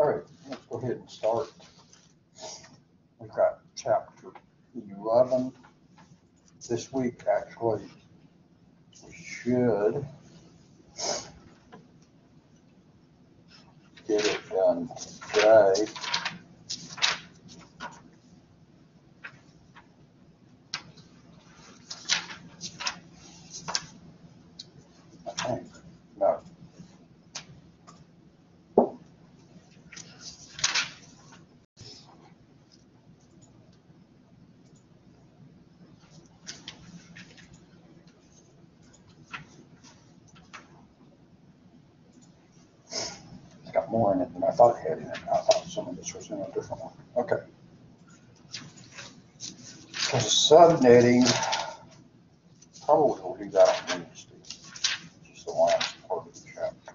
All right, let's go ahead and start. We've got chapter eleven. This week, actually, we should get it done today. I think, no. It's got more in it than I thought it had in it. I thought some of this was in a different one. Okay. So subnetting, probably will do that on Wednesday. Just the last part of the chapter.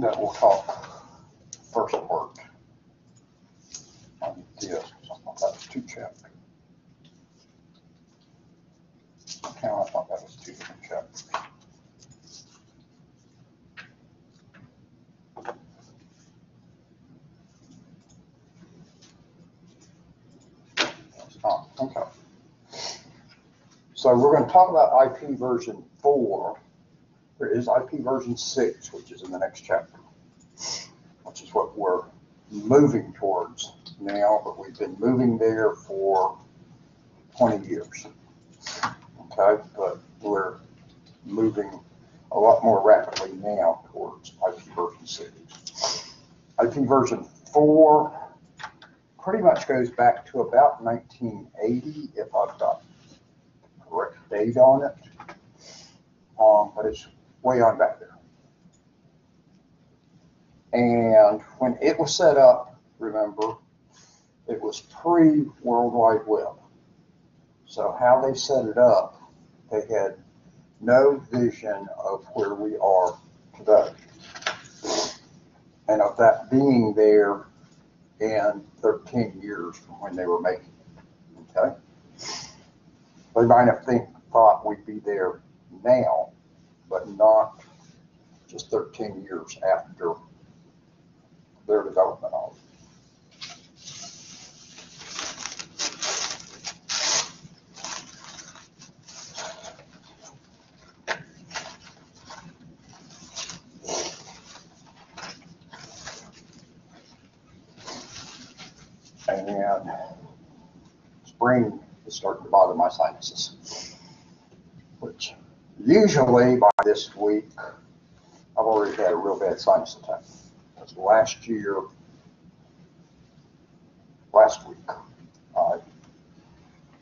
That we'll talk first part on this. I thought that was two chapters. Okay, I thought that was two different chapters. Oh, okay. We're gonna talk about IP version four. There is IP version six, which is in the next chapter, which is what we're moving towards now, but we've been moving there for twenty years. Okay, but we're moving a lot more rapidly now towards IP version six. IP version four pretty much goes back to about nineteen eighty, if I've got the on it. Um, but it's way on back there. And when it was set up, remember, it was pre-World Wide Web. So how they set it up, they had no vision of where we are today. And of that being there in thirteen years from when they were making it, okay? They might have think, thought we'd be there now, but not just thirteen years after their development of it. And spring is starting to bother my sinuses. Which usually by this week, I've already had a real bad sinus attack. Because last year, last week, I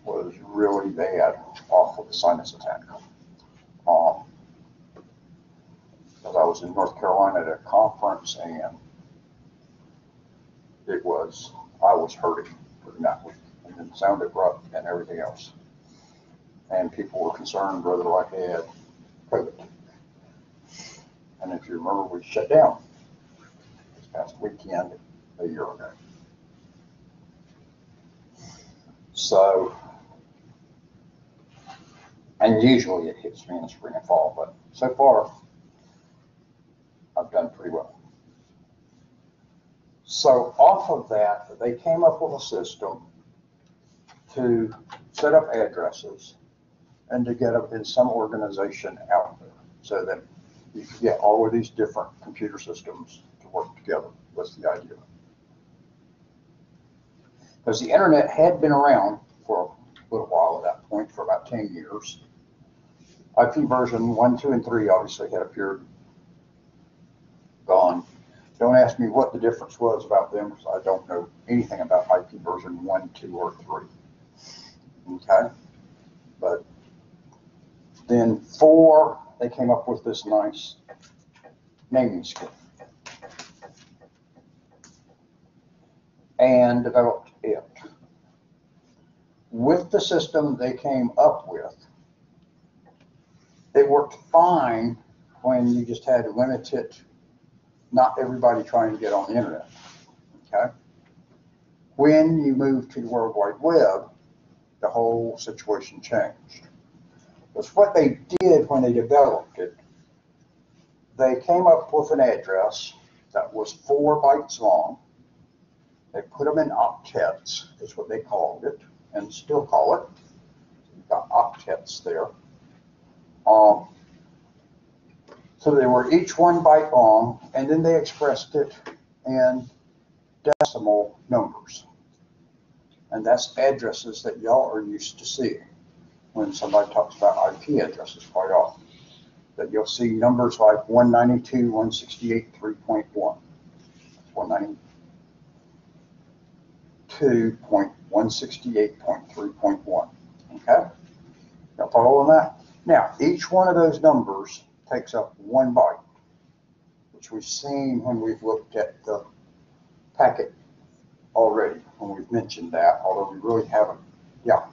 was really bad off with a sinus attack. Um, because I was in North Carolina at a conference and it was, I was hurting during that. And it sounded rough and everything else. And people were concerned whether they had COVID. And if you remember, we shut down this past weekend a year ago. So, and usually it hits me in the spring and fall, but so far, I've done pretty well. So off of that, they came up with a system to set up addresses and to get them in some organization out there so that you could get all of these different computer systems to work together was the idea. Because the internet had been around for a little while at that point, for about 10 years. IP version one, two, and three obviously had appeared, gone. Don't ask me what the difference was about them, because I don't know anything about IP version one, two, or three. Okay? But then four, they came up with this nice naming scheme. And developed it. With the system they came up with, it worked fine when you just had limited, not everybody trying to get on the internet. Okay? When you moved to the World Wide Web, the whole situation changed. Was what they did when they developed it. They came up with an address that was four bytes long. They put them in octets, is what they called it, and still call it. You've got octets there. Um, so they were each one byte long, and then they expressed it in decimal numbers. And that's addresses that y'all are used to seeing when somebody talks about IP addresses quite often. That you'll see numbers like 192, 168, 3.1. 192.168.3.1. Okay? Now following that? Now, each one of those numbers takes up one byte, which we've seen when we've looked at the packet already, when we've mentioned that, although we really haven't, yeah,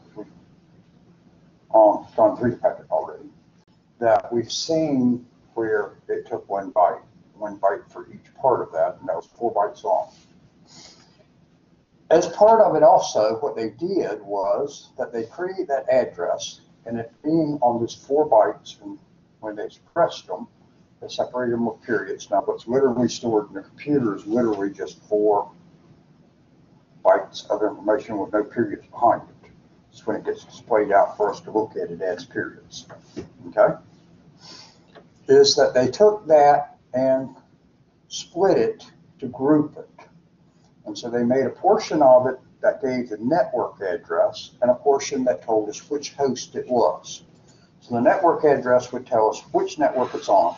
we've um, gone through the packet already, that we've seen where it took one byte, one byte for each part of that, and that was four bytes long. As part of it also, what they did was that they created that address, and it being on this four bytes, and when they expressed them, they separated them with periods. Now, what's literally stored in the computer is literally just four bytes of information with no periods behind it. When it gets displayed out for us to look at, it as periods. Okay? Is that they took that and split it to group it. And so they made a portion of it that gave the network address and a portion that told us which host it was. So the network address would tell us which network it's on.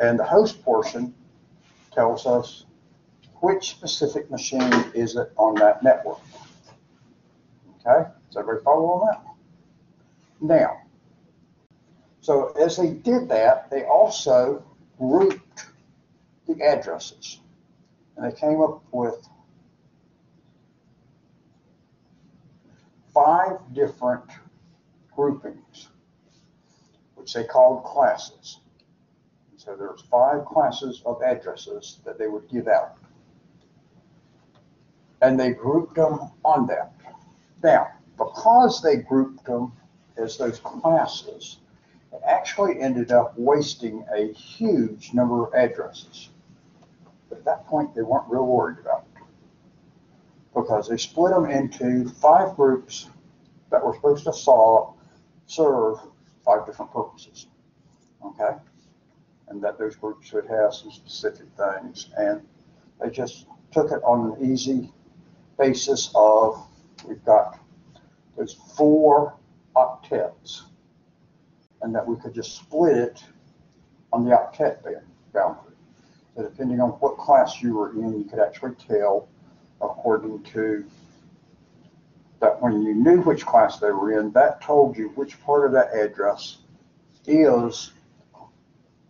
And the host portion tells us which specific machine is it on that network. Okay, does everybody follow on that? Now, so as they did that, they also grouped the addresses. And they came up with five different groupings, which they called classes. So there's five classes of addresses that they would give out. And they grouped them on that. Now, because they grouped them as those classes, it actually ended up wasting a huge number of addresses. But at that point, they weren't real worried about it. Because they split them into five groups that were supposed to serve five different purposes. Okay? And that those groups would have some specific things. And they just took it on an easy basis of we've got those four octets and that we could just split it on the octet boundary. So depending on what class you were in, you could actually tell according to that when you knew which class they were in, that told you which part of that address is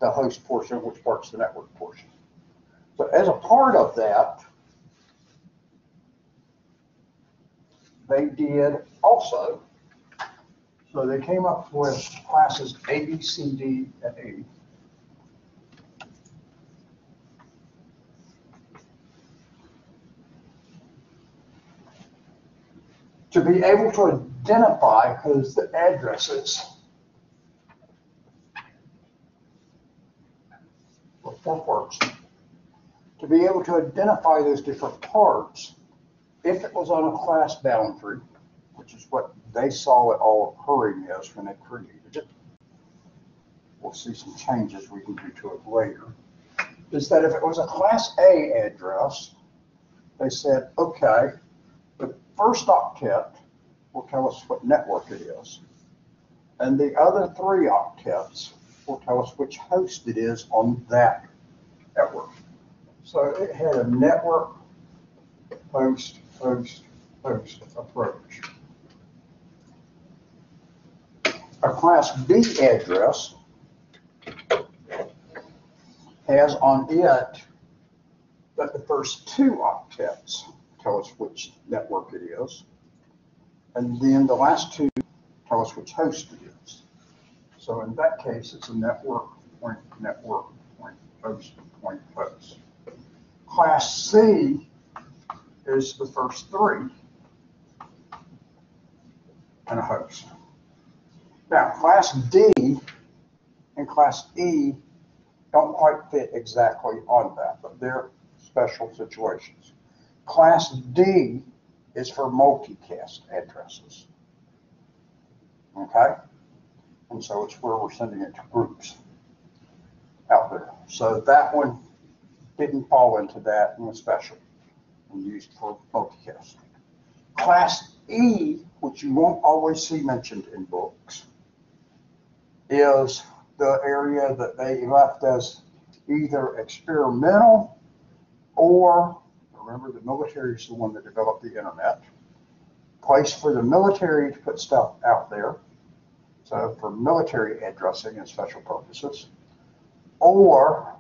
the host portion, which part's the network portion. So as a part of that, they did also, so they came up with classes A, B, C, D, and E. To be able to identify, because the addresses were four parts, to be able to identify those different parts, if it was on a class boundary, which is what they saw it all occurring as when they created it. We'll see some changes we can do to it later. Is that if it was a class A address, they said, okay, the first octet will tell us what network it is. And the other three octets will tell us which host it is on that network. So it had a network host host approach. A class B address has on it that the first two octets tell us which network it is, and then the last two tell us which host it is. So in that case, it's a network point, network point, host point, host. Class C is the first three and a host. Now, Class D and Class E don't quite fit exactly on that, but they're special situations. Class D is for multicast addresses. Okay? And so it's where we're sending it to groups out there. So that one didn't fall into that and was special and used for multicast. Class E, which you won't always see mentioned in books, is the area that they left as either experimental or, remember, the military is the one that developed the internet, place for the military to put stuff out there. So for military addressing and special purposes, or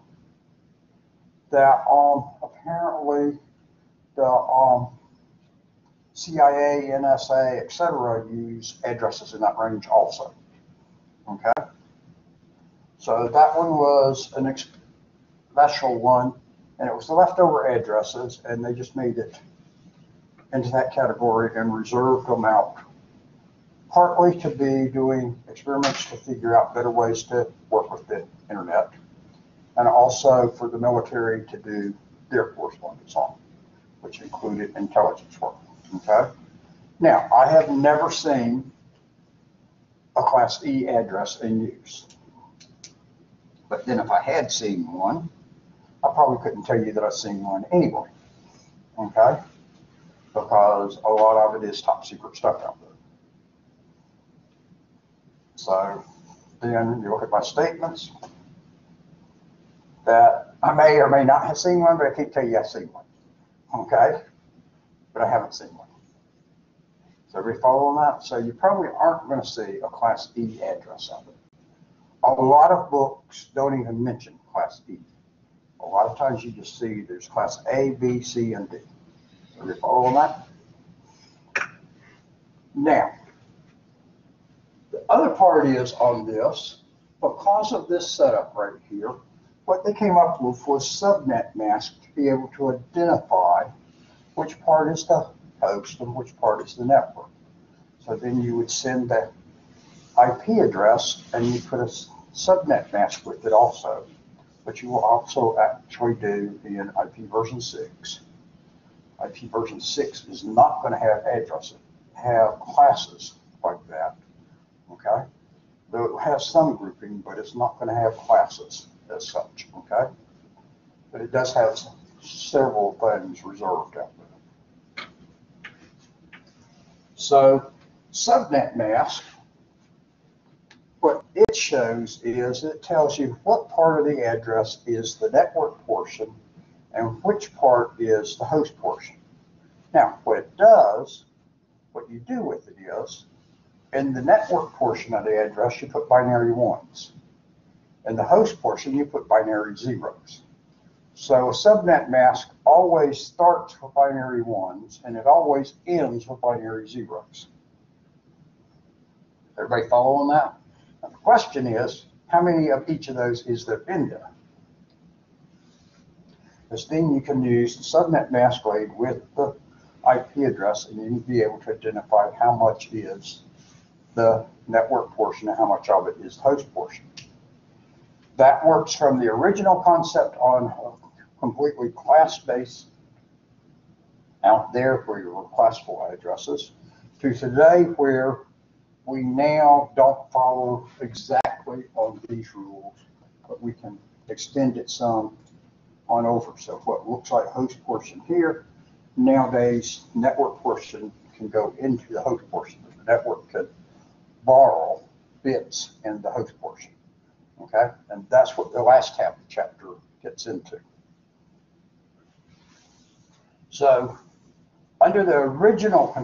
that um, apparently the um, CIA, NSA, et cetera, use addresses in that range also. Okay? So that one was an ex- special one, and it was the leftover addresses, and they just made it into that category and reserved them out. Partly to be doing experiments to figure out better ways to work with the internet, and also for the military to do their correspondence on, which included intelligence work. Okay? Now, I have never seen a Class E address in use. But then if I had seen one, I probably couldn't tell you that I've seen one anyway. Okay? Because a lot of it is top secret stuff out there. So then you look at my statements that I may or may not have seen one, but I can't tell you I've seen one. Okay? But I haven't seen one. So we follow on that? So you probably aren't going to see a Class E address out it. A lot of books don't even mention Class E. A lot of times you just see there's Class A, B, C, and D. So we follow on that? Now, the other part is on this, because of this setup right here, what they came up with was subnet mask to be able to identify which part is the host and which part is the network. So then you would send the IP address and you put a subnet mask with it also, but you will also actually do in IP version 6. IP version 6 is not going to have addresses, have classes like that, okay? Though it will have some grouping, but it's not going to have classes as such, okay? But it does have several things reserved out there. So subnet mask, what it shows is it tells you what part of the address is the network portion and which part is the host portion. Now, what it does, what you do with it is, in the network portion of the address, you put binary ones. In the host portion, you put binary zeros. So a subnet mask always starts with binary ones and it always ends with binary zeros. Everybody follow on that? Now, the question is, how many of each of those is there in there? Because then you can use the subnet mask laid with the IP address and you'll be able to identify how much is the network portion and how much of it is the host portion. That works from the original concept on completely class-based out there where you were classful addresses to today where we now don't follow exactly on these rules, but we can extend it some on over. So what looks like host portion here, nowadays network portion can go into the host portion. The network could borrow bits in the host portion. Okay, and that's what the last half of the chapter gets into. So, under the original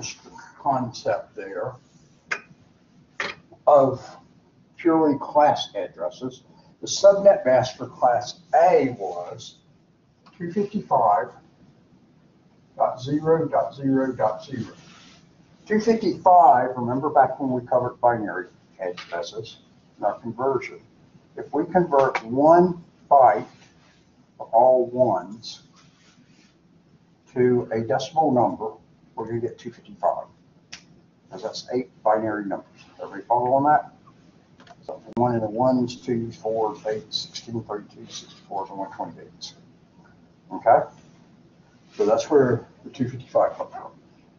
concept there of purely class addresses, the subnet mask for class A was 255.0.0.0. 255, remember back when we covered binary addresses in our conversion, if we convert one byte of all ones to a decimal number, we're going to get 255. Because that's eight binary numbers. Everybody follow on that? So one in the ones, twos, fours, eights, sixteen, thirty-two, sixty-fours, and one twenty-eights. Okay? So that's where the two fifty-five comes from.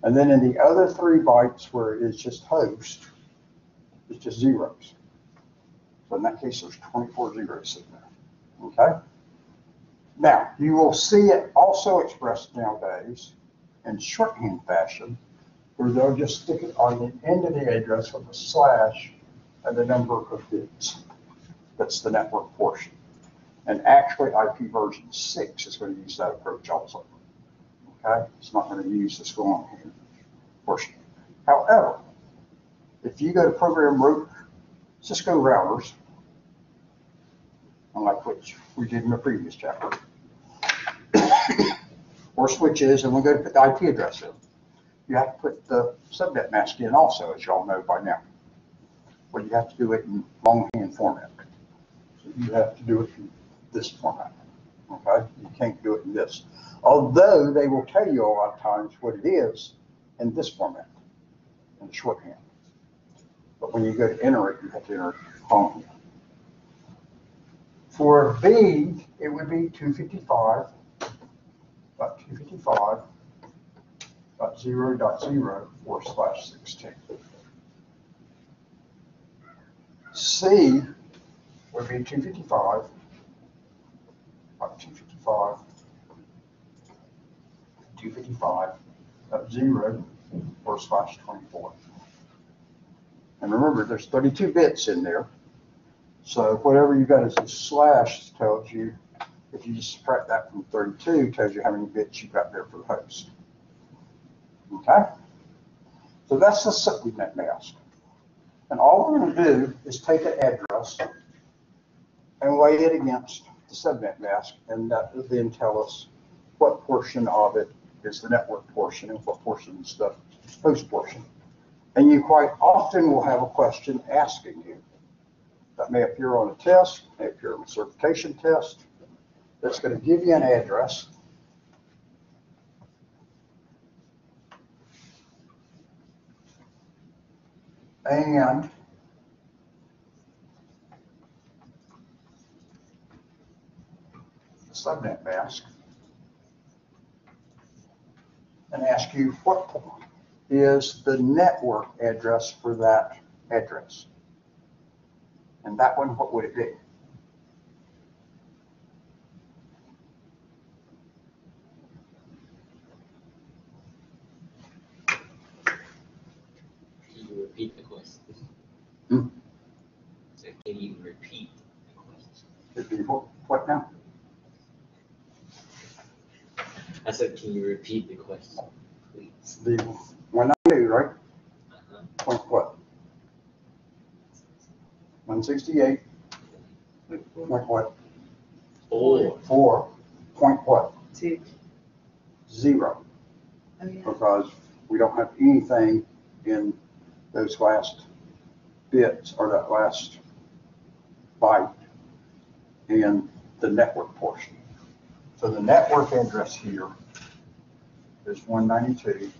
And then in the other three bytes where it's just host, it's just zeros. So in that case, there's twenty-four zeros sitting there. Okay? Now, you will see it also expressed nowadays in shorthand fashion, where they'll just stick it on the end of the address with a slash and the number of bits. That's the network portion. And actually, IP version six is going to use that approach also. Okay? It's not going to use this long hand portion. However, if you go to program root Cisco routers, unlike which we did in the previous chapter, or switches, and we're going to put the IP address in. You have to put the subnet mask in also, as y'all know by now. But you have to do it in longhand format. So you have to do it in this format. Okay? You can't do it in this. Although they will tell you a lot of times what it is in this format, in the shorthand. But when you go to enter it, you have to enter it longhand. For B, it would be 255 dot 255 dot 0 dot 0 forward slash 16. C would be 255 dot 255 255 dot 0 forward slash 24. And remember, there's 32 bits in there. So whatever you got as a slash tells you, if you just subtract that from 32, tells you how many bits you got there for the host. Okay? So that's the subnet mask. And all we're going to do is take an address and weigh it against the subnet mask, and that will then tell us what portion of it is the network portion and what portion is the host portion. And you quite often will have a question asking you. That may appear on a test, may appear on a certification test. That's going to give you an address. And the subnet mask. And ask you what is the network address for that address. And that one, what would it be? Can you repeat the question? Hmm? So can you repeat the question? It'd be what, what now? I said, can you repeat the question, please? The 168, point what? Four. Point what? Oh, yeah. because we don't have anything in those last bits or that last byte in the network portion. So the network address here is 192,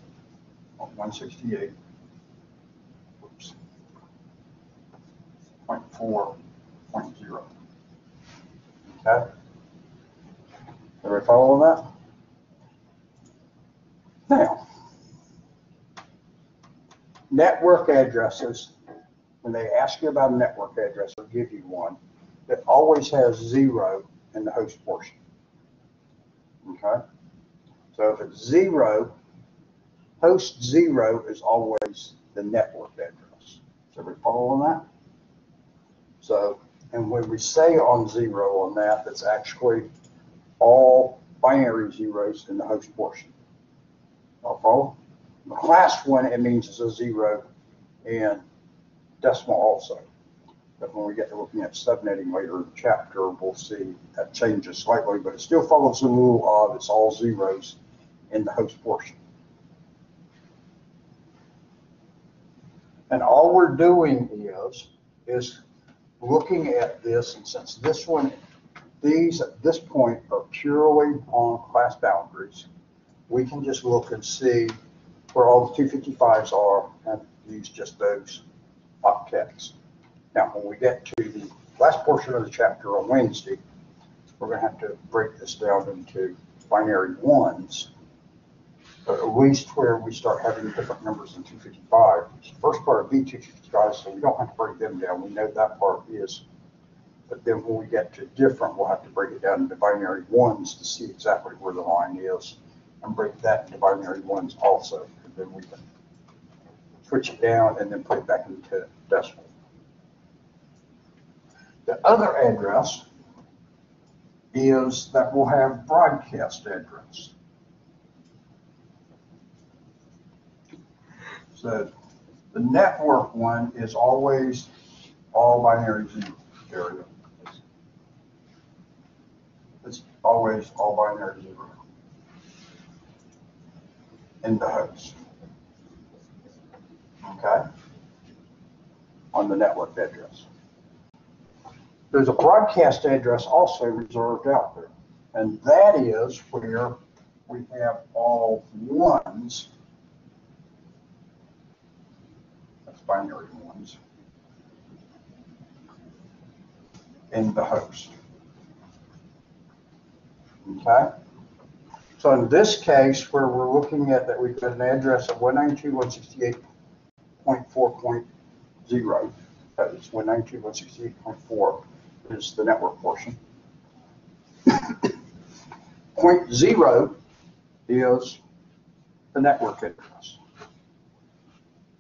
168. 4.0. Okay? Everybody following that? Now, network addresses, when they ask you about a network address, they'll give you one that always has zero in the host portion. Okay? So if it's zero, host zero is always the network address. Is everybody following that? So, and when we say on zero on that, that's actually all binary zeros in the host portion. Follow? The last one, it means it's a zero and decimal also. But when we get to looking at subnetting later in the chapter, we'll see that changes slightly, but it still follows the rule of it's all zeros in the host portion. And all we're doing is, is looking at this, and since this one, these at this point are purely on class boundaries, we can just look and see where all the 255s are and use just those octets. Now, when we get to the last portion of the chapter on Wednesday, we're gonna have to break this down into binary ones. At least where we start having different numbers in 255, first part of B two fifty-five, so we don't have to break them down, we know that part is. But then when we get to different, we'll have to break it down into binary ones to see exactly where the line is. And break that into binary ones also, and then we can switch it down and then put it back into decimal. The other address is that we'll have broadcast address. So the network one is always all binary zero area. It's always all binary zero. In the host. Okay? On the network address. There's a broadcast address also reserved out there. And that is where we have all ones. That's binary ones. In the host. Okay? So in this case, where we're looking at that we've got an address of one ninety-two, one sixty-eight point four point zero. That is one ninety-two, one sixty-eight point four is the network portion. Point zero is the network address.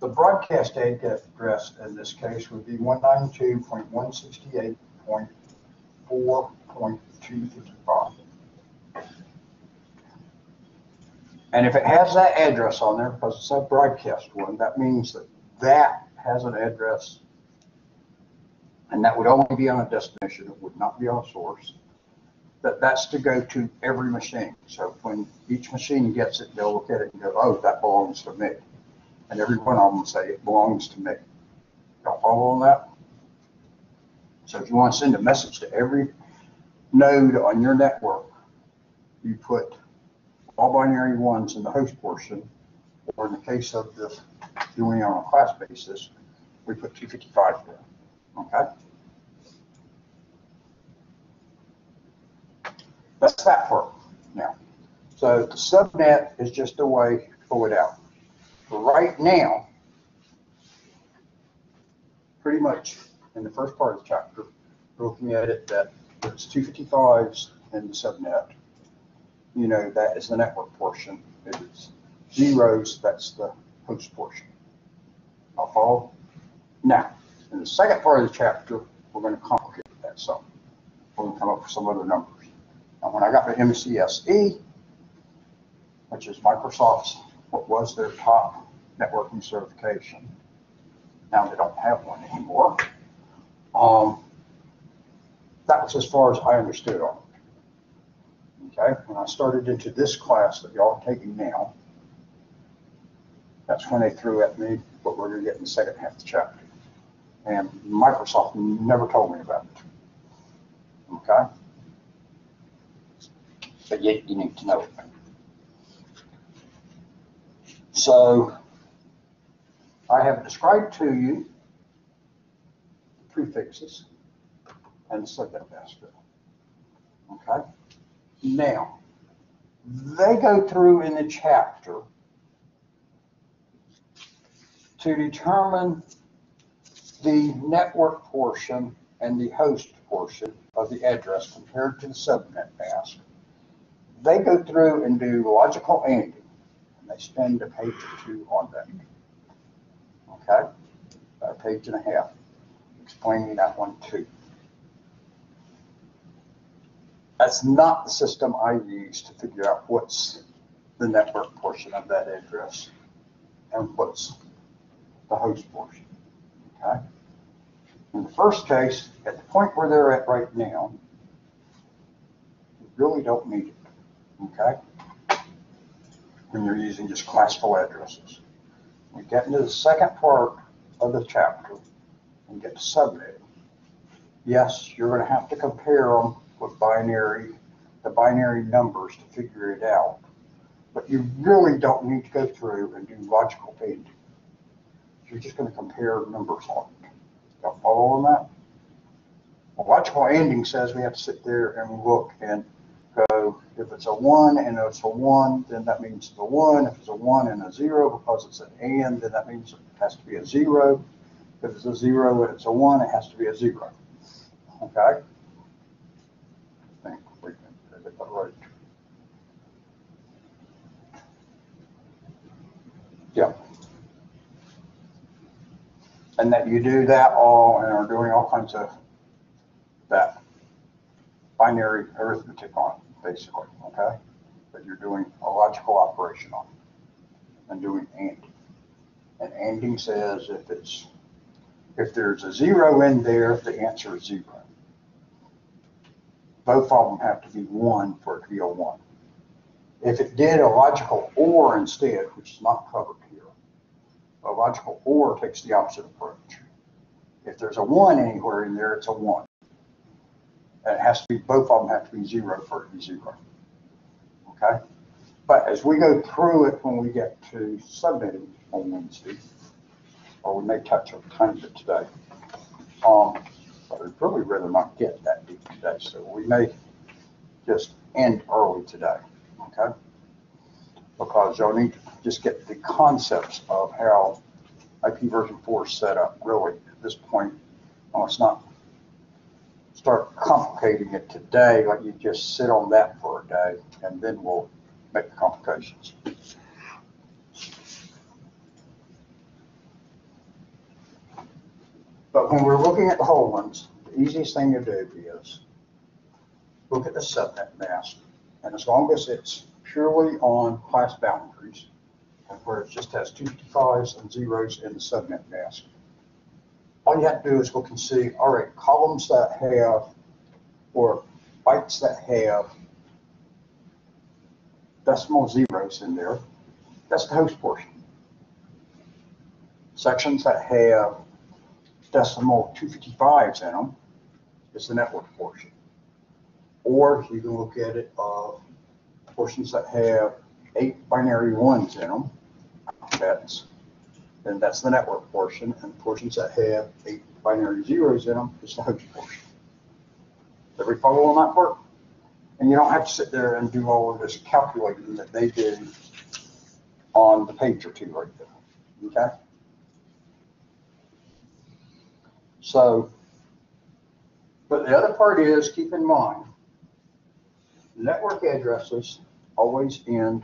The broadcast address in this case would be one ninety-two point one sixty-eight point four point two fifty-five. And if it has that address on there, because it's a broadcast one, that means that that has an address. And that would only be on a destination, it would not be on a source. That, that's to go to every machine. So when each machine gets it, they'll look at it and go, oh, that belongs to me. And every one of them say, it belongs to me. Y'all follow on that? So if you want to send a message to every node on your network, you put all binary ones in the host portion, or in the case of this, doing on a class basis, we put two fifty-five there, okay? That's that part now. So the subnet is just a way to pull it out. Right now, pretty much in the first part of the chapter, we're looking at it that two fifty-fives in the subnet you know, that is the network portion. If it's zeros, that's the host portion. I'll follow? Now, in the second part of the chapter, we're going to complicate that some. We're going to come up with some other numbers. Now, when I got to MCSE, which is Microsoft's, what was their top networking certification, now they don't have one anymore. Um, that was as far as I understood on it. Okay, when I started into this class that y'all are taking now, that's when they threw at me what we're gonna get in the second half of the chapter. And Microsoft never told me about it. Okay? But yet you need to know it. So I have described to you the prefixes and the subnet masks. Okay? Now, they go through in the chapter to determine the network portion and the host portion of the address compared to the subnet mask. They go through and do logical AND, they spend a page or two on that. Okay? About a page and a half explaining that one too. That's not the system I use to figure out what's the network portion of that address and what's the host portion. Okay? In the first case, at the point where they're at right now, you really don't need it. Okay? When you're using just classical addresses. We get into the second part of the chapter and get to subnet. Yes, you're going to have to compare them with binary, the binary numbers to figure it out. But you really don't need to go through and do logical AND. You're just going to compare numbers on it. Y'all follow on that? Well, logical anding says we have to sit there and look and go, if it's a one and it's a one, then that means a one. If it's a one and a zero, because it's an and, then that means it has to be a zero. If it's a zero and it's a one, it has to be a zero. Okay? I think we can get that right. Yeah. And that you do that all and are doing all kinds of that binary arithmetic on, it, basically, okay? But you're doing a logical operation on it and doing and. And anding says if it's, if there's a zero in there, the answer is zero. Both of them have to be one for it to be a one. If it did a logical or instead, which is not covered here, a logical or takes the opposite approach. If there's a one anywhere in there, it's a one. It has to be, both of them have to be zero for it to be zero. Okay? But as we go through it, when we get to subnetting on Wednesday, or we may touch on tiny bit today, um, but I'd really rather not get that deep today, so we may just end early today, okay? Because y'all need to just get the concepts of how IP version four is set up, really, at this point. Oh, it's not start complicating it today, like you just sit on that for a day, and then we'll make the complications. But when we're looking at the whole ones, the easiest thing to do is look at the subnet mask, and as long as it's purely on class boundaries, where it just has two fifty-fives and zeros in the subnet mask, all you have to do is look and see, all right, columns that have, or bytes that have decimal zeros in there, that's the host portion. Sections that have decimal 255s in them is the network portion. Or you can look at it of portions that have eight binary ones in them, that's then that's the network portion, and portions that have eight binary zeros in them is the host portion. Every follow on that part? And you don't have to sit there and do all of this calculating that they did on the page or two right there, okay? So, but the other part is, keep in mind, network addresses always end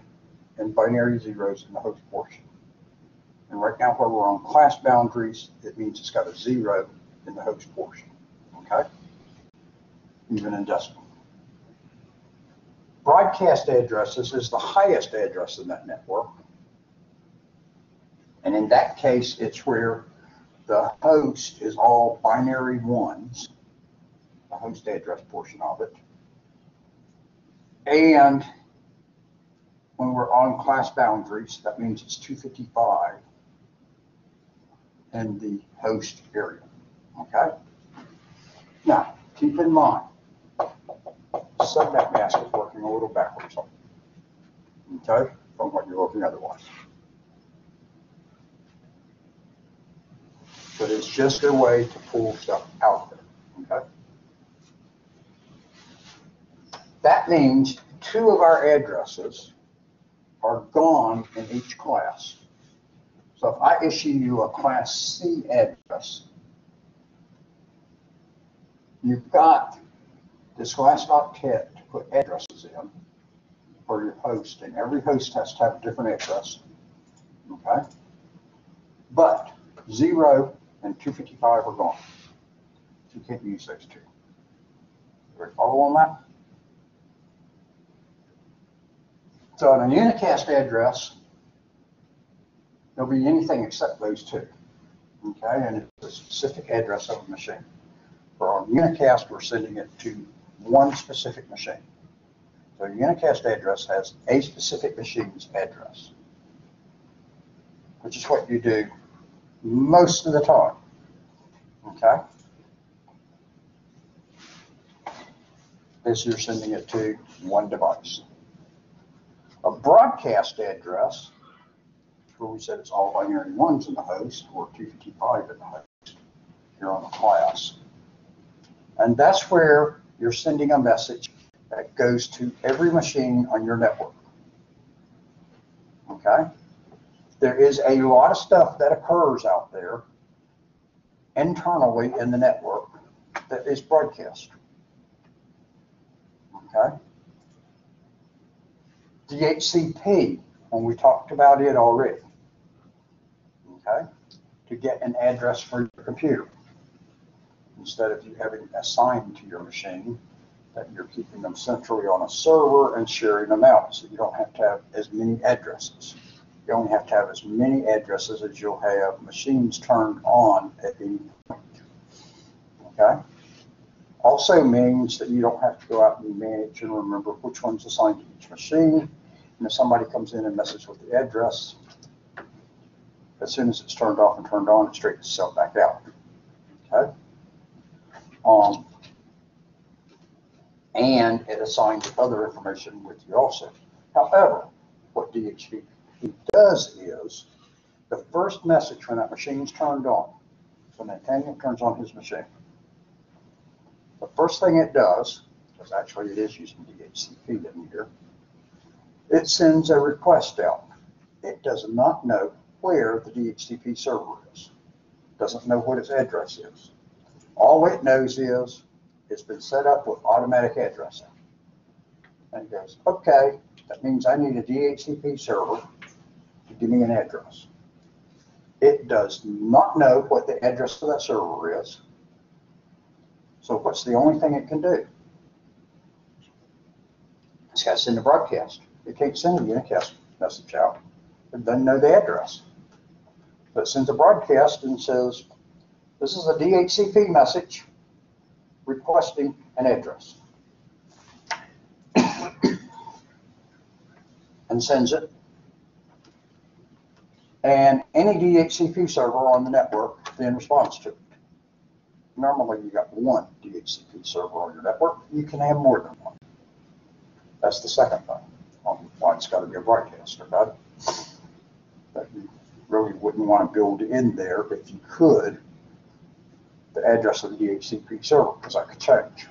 in binary zeros in the host portion. And right now, where we're on class boundaries, it means it's got a zero in the host portion, okay? Even in decimal. Broadcast addresses is the highest address in that network. And in that case, it's where the host is all binary ones, the host address portion of it. And when we're on class boundaries, that means it's 255 in the host area. Okay? Now, keep in mind, subnet mask is working a little backwards. Okay? From what you're looking otherwise. But it's just a way to pull stuff out there. Okay? That means two of our addresses are gone in each class. So if I issue you a Class C address, you've got this last octet to put addresses in for your host, and every host has to have a different address. Okay? But zero and 255 are gone. So you can't use those two. Everybody follow on that? So on a unicast address, there'll be anything except those two. Okay, and it's a specific address of a machine. For our unicast, we're sending it to one specific machine. So a unicast address has a specific machine's address, which is what you do most of the time. Okay? This you're sending it to one device. A broadcast address, where we said it's all binary ones in the host or 255 in the host, you're on the class. And that's where you're sending a message that goes to every machine on your network. Okay? There is a lot of stuff that occurs out there internally in the network that is broadcast. Okay? DHCP, and we talked about it already. Okay? To get an address for your computer. Instead of you having assigned to your machine, that you're keeping them centrally on a server and sharing them out. So you don't have to have as many addresses. You only have to have as many addresses as you'll have machines turned on at any point. Okay? Also means that you don't have to go out and manage and remember which one's assigned to each machine. And if somebody comes in and messes with the address, as soon as it's turned off and turned on, it straightens itself back out. Okay? Um, and it assigns other information with you also. However, what DHCP does is the first message when that machine's turned on, so Nathaniel turns on his machine, the first thing it does, because actually it is using DHCP in here, it sends a request out. It does not know where the DHCP server is. Doesn't know what its address is. All it knows is it's been set up with automatic addressing. And it goes, okay, that means I need a DHCP server to give me an address. It does not know what the address of that server is. So what's the only thing it can do? It's got to send a broadcast. It can't send a unicast message out. It doesn't know the address. It sends a broadcast and says, this is a DHCP message requesting an address. and sends it. And any DHCP server on the network then responds to it. Normally, you got one DHCP server on your network. You can have more than one. That's the second thing on why it's got to be a broadcaster, okay? That you really wouldn't want to build in there if you could the address of the DHCP server because that could change.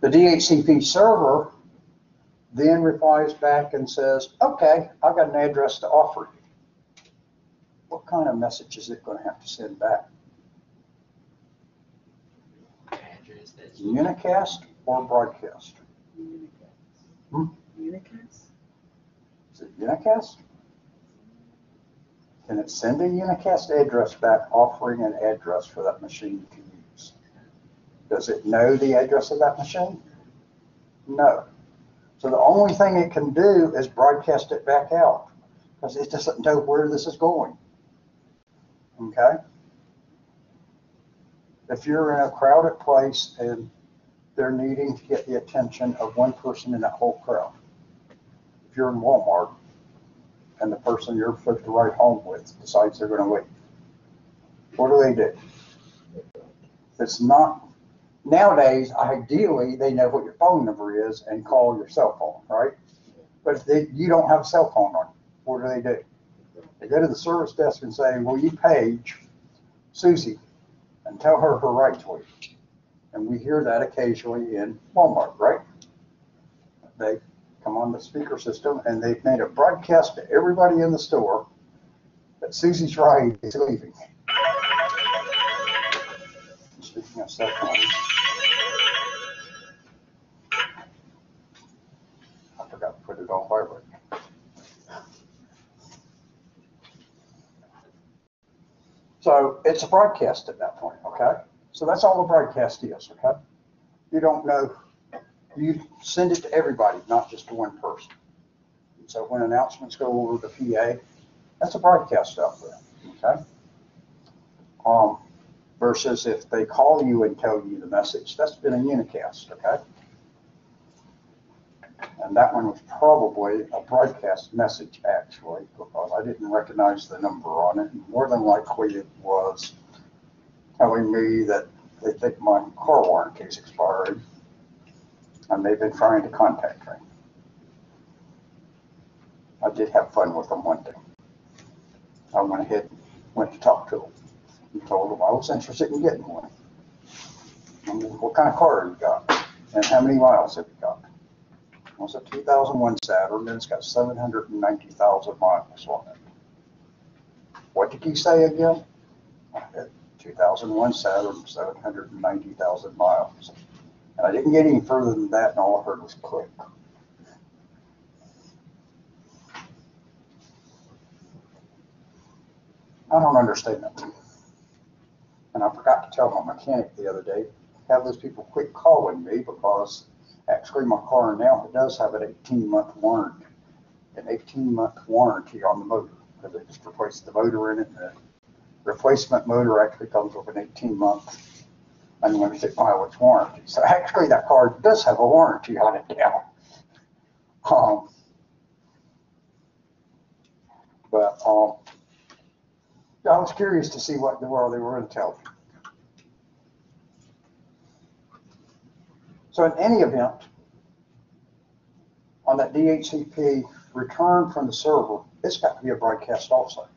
The DHCP server then replies back and says, okay, I've got an address to offer you. What kind of message is it going to have to send back? Unicast or broadcast? Hmm? Unicast? Is it unicast? Can it send a unicast address back offering an address for that machine to use? Does it know the address of that machine? No. So the only thing it can do is broadcast it back out because it doesn't know where this is going. Okay? If you're in a crowded place and they're needing to get the attention of one person in that whole crowd, you're in Walmart and the person you're supposed to ride home with decides they're going to leave, what do they do? It's not nowadays, ideally, they know what your phone number is and call your cell phone, right? But they, you don't have a cell phone on, what do they do? They go to the service desk and say, will you page Susie and tell her her with you? And we hear that occasionally in Walmart, right? They come on the speaker system and they've made a broadcast to everybody in the store that Susie's ride is leaving. Speaking of cell phones. I forgot to put it on vibrate. So it's a broadcast at that point, okay? So that's all a broadcast is, okay? You don't know, you send it to everybody, not just to one person. So when announcements go over the PA, that's a broadcast out there, okay? Um, versus if they call you and tell you the message, that's been a unicast, okay? And that one was probably a broadcast message, actually, because I didn't recognize the number on it. More than likely, it was telling me that they think my car warranty's expired, and they've been trying to contact me. I did have fun with them one day. I went ahead and went to talk to him. And told him I was interested in getting one. And what kind of car have you got? And how many miles have you got? It was a two thousand one Saturn, and it's got seven hundred and ninety thousand miles on it. What did he say again? Two thousand one Saturn, seven hundred and ninety thousand miles. And I didn't get any further than that, and all I heard was click. I don't understand it. And I forgot to tell my mechanic the other day, have those people quit calling me because actually my car now does have an eighteen month warranty. An eighteen month warranty on the motor, because they just replaced the motor in it. The replacement motor actually comes with an eighteen month unlimited mileage warranty. So actually that car does have a warranty on it now. Um, but, um, I was curious to see what in the world they were going to tell me. So in any event, on that DHCP return from the server, it's got to be a broadcast also.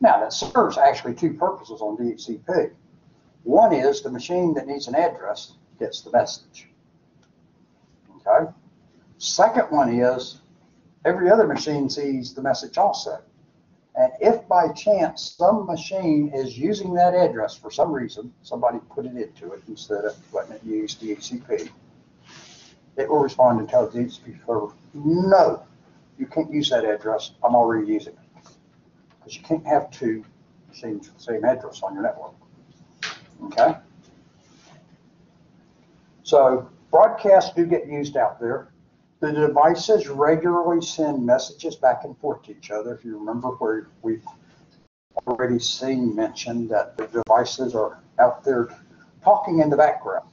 Now, that serves actually two purposes on DHCP. One is the machine that needs an address gets the message. Okay? Second one is every other machine sees the message also. And if by chance some machine is using that address for some reason, somebody put it into it instead of letting it use DHCP, it will respond and tell the DHCP server, no, you can't use that address. I'm already using it. Because you can't have two machines with the same address on your network. Okay? So broadcasts do get used out there. The devices regularly send messages back and forth to each other. If you remember where we've already seen mentioned that the devices are out there talking in the background.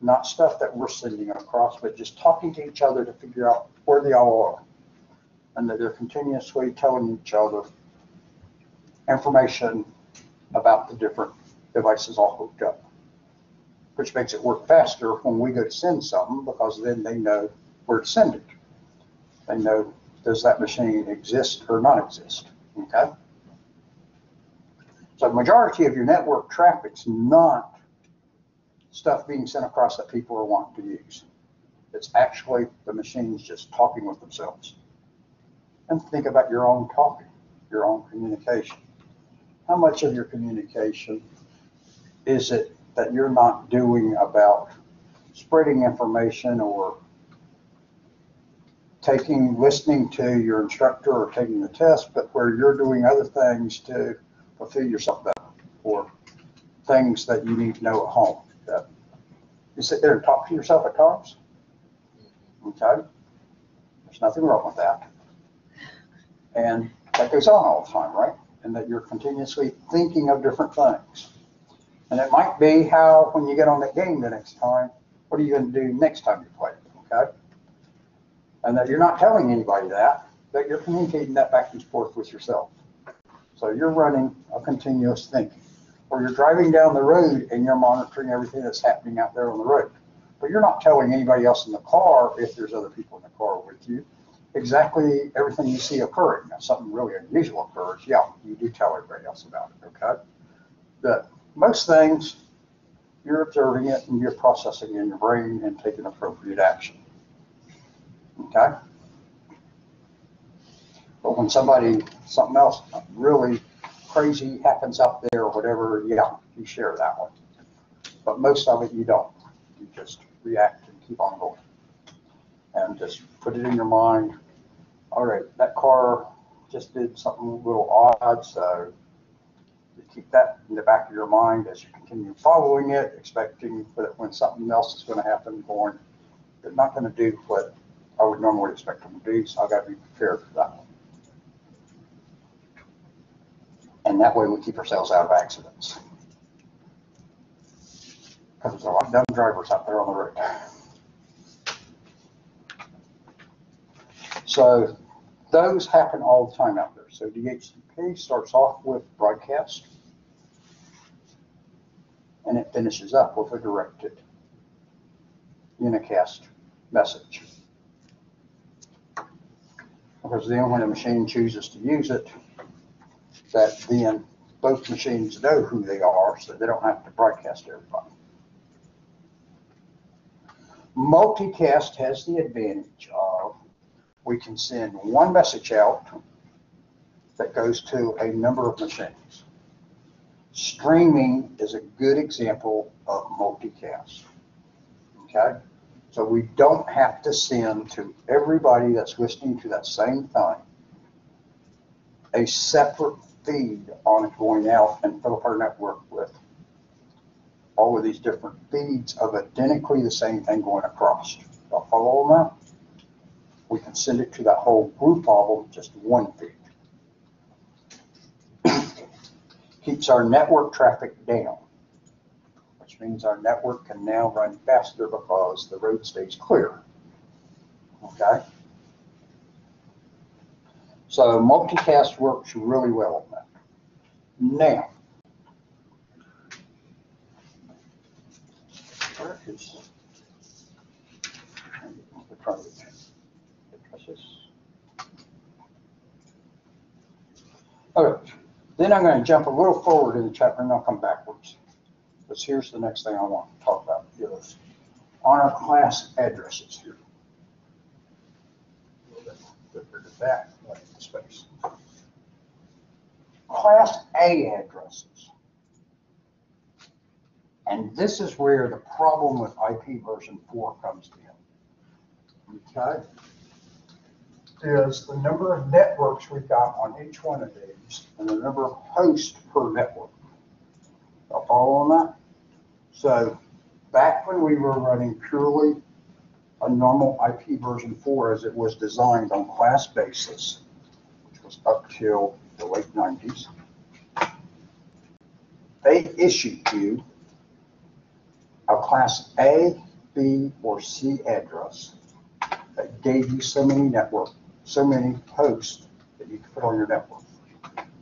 Not stuff that we're sending across, but just talking to each other to figure out where they all are. And that they're continuously telling each other information about the different devices all hooked up which makes it work faster when we go to send something because then they know where to send it. They know, does that machine exist or not exist? Okay? So the majority of your network traffic's not stuff being sent across that people are wanting to use. It's actually the machines just talking with themselves. And think about your own talking, your own communication. How much of your communication is it that you're not doing about spreading information or taking, listening to your instructor or taking the test, but where you're doing other things to fulfill yourself better or things that you need to know at home. That you sit there and talk to yourself at times. Okay? There's nothing wrong with that. And that goes on all the time, right? And that you're continuously thinking of different things. And it might be how, when you get on that game the next time, what are you going to do next time you play it, okay? And that you're not telling anybody that, but you're communicating that back and forth with yourself. So you're running a continuous thinking. Or you're driving down the road and you're monitoring everything that's happening out there on the road. But you're not telling anybody else in the car, if there's other people in the car with you, exactly everything you see occurring. Now, something really unusual occurs, yeah, you do tell everybody else about it, okay? But most things, you're observing it and you're processing it in your brain and taking appropriate action. Okay? But when somebody, something else really crazy happens out there or whatever, yeah, you share that one. But most of it you don't. You just react and keep on going. And just put it in your mind, all right, that car just did something a little odd, so keep that in the back of your mind as you continue following it, expecting that when something else is going to happen, going, they're not going to do what I would normally expect them to do, so I got to be prepared for that one. And that way we keep ourselves out of accidents. Because there's a lot of dumb drivers out there on the road. So those happen all the time out there. So DHCP starts off with broadcast and it finishes up with a directed unicast message. Because then when the machine chooses to use it, that then both machines know who they are, so they don't have to broadcast everybody. Multicast has the advantage of, we can send one message out that goes to a number of machines. Streaming is a good example of multicast. Okay? So we don't have to send to everybody that's listening to that same thing a separate feed on it going out and fill up our network with all of these different feeds of identically the same thing going across. Y'all follow on that? We can send it to that whole group of them, just one feed. Keeps our network traffic down, which means our network can now run faster because the road stays clear. Okay? So multicast works really well on that. Now, where is? the. Okay, then I'm gonna jump a little forward in the chapter and I'll come backwards. Because here's the next thing I want to talk about, is on our class addresses here. Bit Different at that, space. Class A addresses. And this is where the problem with IP version four comes in. Okay? Is the number of networks we've got on each one of these and the number of hosts per network. Y'all follow on that? So back when we were running purely a normal IP version four as it was designed on class basis, which was up till the late nineties, they issued you a class A, B, or C address that gave you so many network, so many hosts that you could put on your network.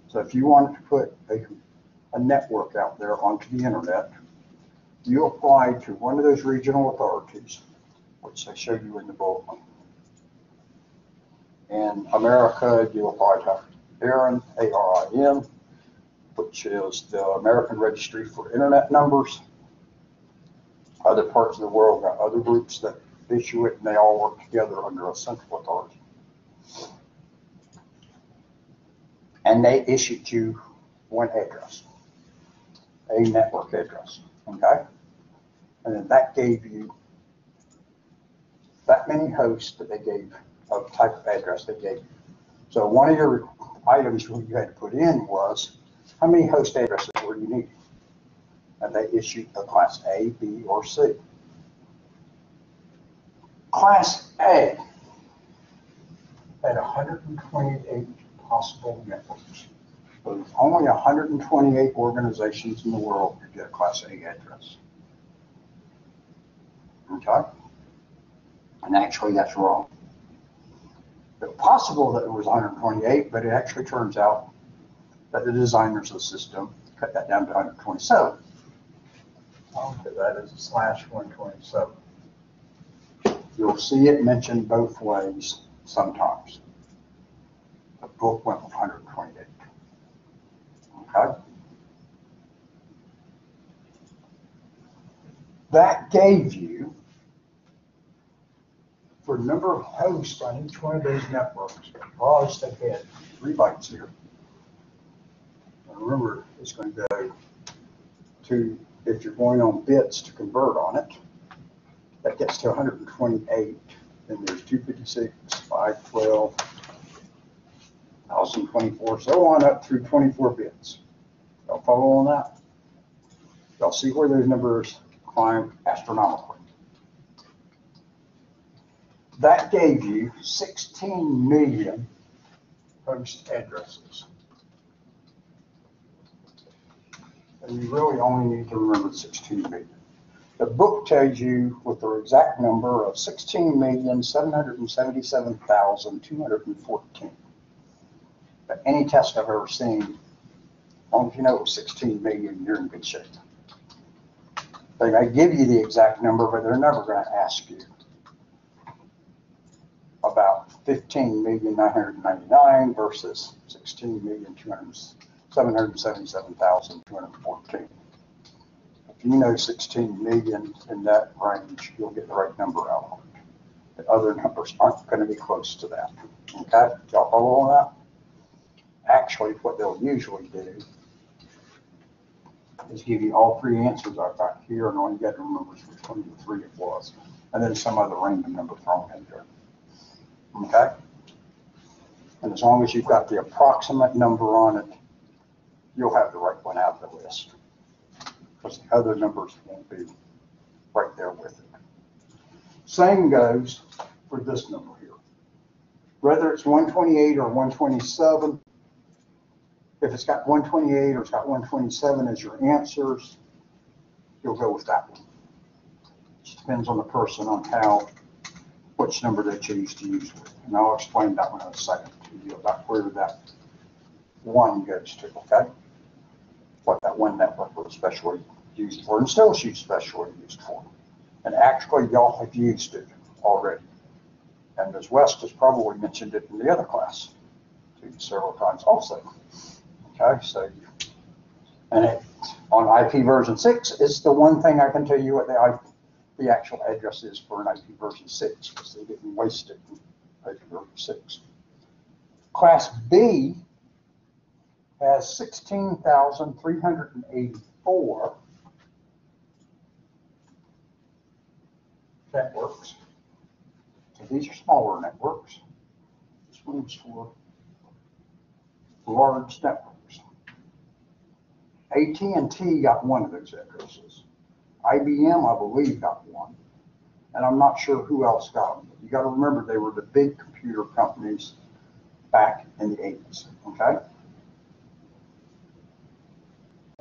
So if you wanted to put a, a network out there onto the internet, you apply to one of those regional authorities, which I showed you in the bulletin. In America, you apply to ARIN, A-R-I-N, which is the American Registry for Internet Numbers. Other parts of the world got other groups that issue it, and they all work together under a central authority. And they issued you one address, a network address, okay? And then that gave you that many hosts that they gave, of type of address they gave you. So one of your items you had to put in was, how many host addresses were you needing? And they issued a class A, B, or C. Class A had hundred and twenty-eight possible networks. So there's only hundred and twenty-eight organizations in the world that get a class A address. Okay? And actually, that's wrong. It's possible that it was 128, but it actually turns out that the designers of the system cut that down to 127. Okay, that is a slash 127. You'll see it mentioned both ways sometimes. Book went with 128. Okay? That gave you, for number of hosts on each one of those networks, because they had three bytes here. And remember, it's going to go to, if you're going on bits to convert on it, that gets to 128. Then there's 256, 512, 1024, so on up through 24 bits. Y'all follow on that? Y'all see where those numbers climb astronomically. That gave you 16 million host addresses. And you really only need to remember 16 million. The book tells you with the exact number of 16,777,214. But any test I've ever seen, as long as you know it was 16 million, you're in good shape. They may give you the exact number, but they're never going to ask you about 15 million 999 versus 16 million 200. seven hundred and seventy-seven thousand, two hundred and fourteen. If you know sixteen million in that range, you'll get the right number out of it. The other numbers aren't gonna be close to that, okay? Y'all follow on that? Actually, what they'll usually do is give you all three answers I've got here, and all you got to remember is which one of the three it was, and then some other random number thrown in there. Okay? And as long as you've got the approximate number on it, you'll have the right one out of the list. Because the other numbers won't be right there with it. Same goes for this number here. Whether it's one twenty-eight or one twenty-seven, if it's got one twenty-eight or it's got one twenty-seven as your answers, you'll go with that one. Just depends on the person on how, which number they choose to use with. And I'll explain that one in a second to you about where that one goes to, okay? What that one network was specially used for and still is specially used for. And actually, y'all have used it already. And Ms. West has probably mentioned it in the other class several times also. Okay, so, and it, on IP version six, it's the one thing I can tell you what the, I- the actual address is for an IP version six, because they didn't waste it in IP version six. Class B has sixteen thousand three hundred and eighty-four networks. So these are smaller networks. This one's for large networks. AT&T got one of those addresses. IBM, I believe, got one. And I'm not sure who else got them. You gotta remember, they were the big computer companies back in the eighties, okay?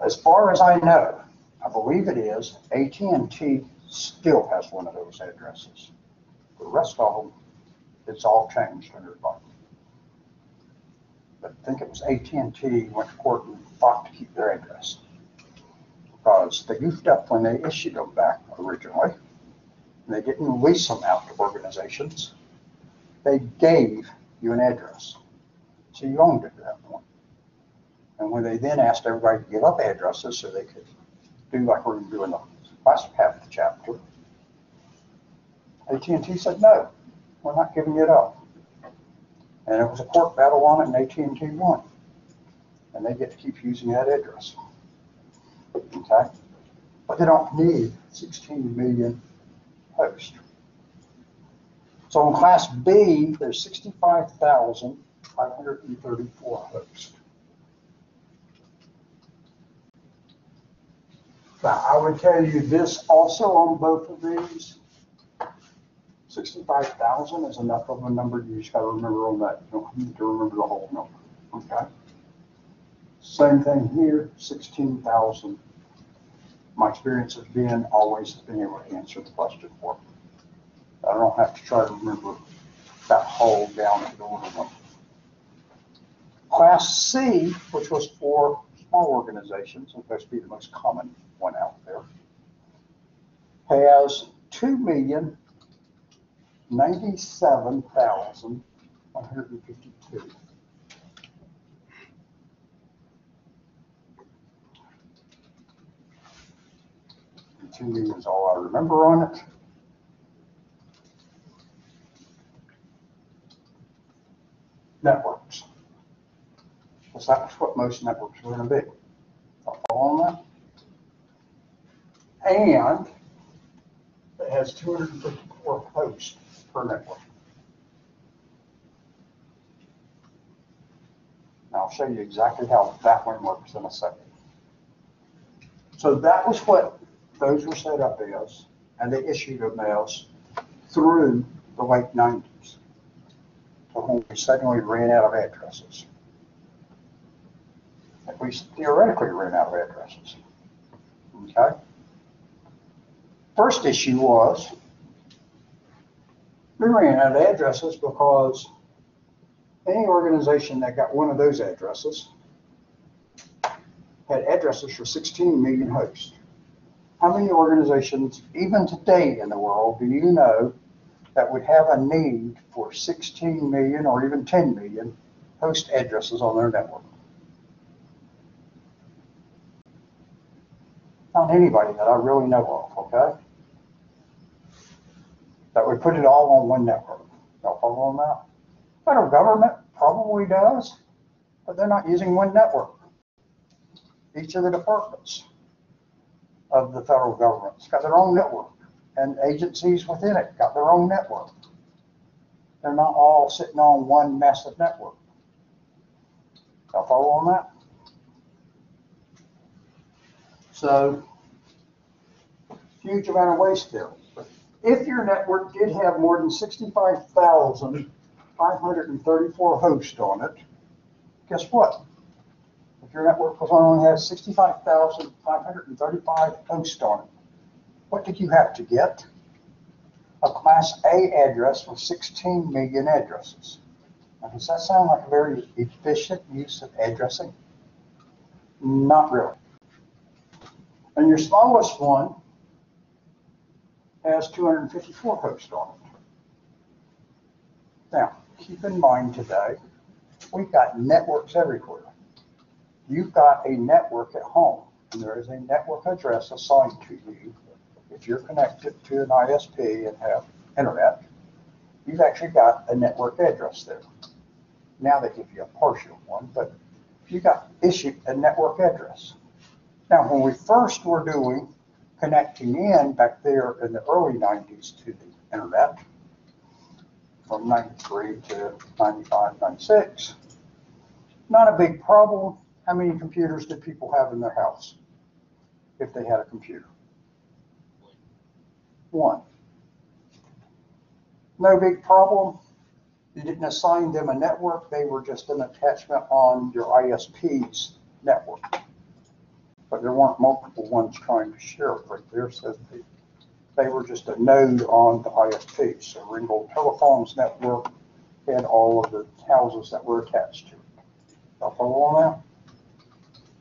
As far as I know, I believe it is, AT&T still has one of those addresses. The rest of them, it's all changed under Biden. I think it was AT&T went to court and fought to keep their address. Because they goofed up when they issued them back originally. And they didn't release them out to organizations. They gave you an address. So you owned it at that point. And when they then asked everybody to give up addresses so they could do like we're gonna do in the last half of the chapter, AT&T said, no, we're not giving it up. And it was a court battle on it and AT&T won. And they get to keep using that address. Okay? But they don't need 16 million hosts. So in class B, there's 65,534 hosts. Now, I would tell you this also on both of these. Sixty-five thousand is enough of a number, you just gotta remember on that, you don't need to remember the whole number, okay? Same thing here, sixteen thousand. My experience has been always being able to answer the question for me. I don't have to try to remember that whole down to the order number. Class C, which was for small organizations, and supposed to be the most common one out there, has two million ninety-seven thousand one hundred and fifty-two. And Two million is all I remember on it. Networks. Because that's what most networks are gonna be. Follow on that? And it has two hundred and fifty-four hosts per network. Now, I'll show you exactly how that one works in a second. So that was what those were set up as, and they issued them as through the late nineties. To when we suddenly ran out of addresses. At least theoretically ran out of addresses. Okay? First issue was, we ran out of addresses because any organization that got one of those addresses had addresses for 16 million hosts. How many organizations, even today in the world, do you know that would have a need for 16 million or even 10 million host addresses on their network? Not anybody that I really know of, okay? That would put it all on one network. Y'all follow on that? Federal government probably does, but they're not using one network. Each of the departments of the federal government's got their own network, and agencies within it got their own network. They're not all sitting on one massive network. Y'all follow on that? So, huge amount of waste there. If your network did have more than sixty-five thousand five hundred and thirty-four hosts on it, guess what? If your network only has sixty-five thousand five hundred and thirty-five hosts on it, what did you have to get? A Class A address with sixteen million addresses. Now, does that sound like a very efficient use of addressing? Not really. And your smallest one has 254 hosts on it. Now, keep in mind today, we've got networks everywhere. You've got a network at home, and there is a network address assigned to you. If you're connected to an ISP and have internet, you've actually got a network address there. Now they give you a partial one, but you got issued a network address. Now, when we first were doing connecting in back there in the early nineties to the internet, from ninety-three to 95, 96, not a big problem. How many computers did people have in their house? If they had a computer? One. No big problem. You didn't assign them a network, they were just an attachment on your ISP's network. But there weren't multiple ones trying to share it right there, so they, they were just a node on the ISP. So Ringgold Telephone's network had all of the houses that were attached to it. Y'all follow on that?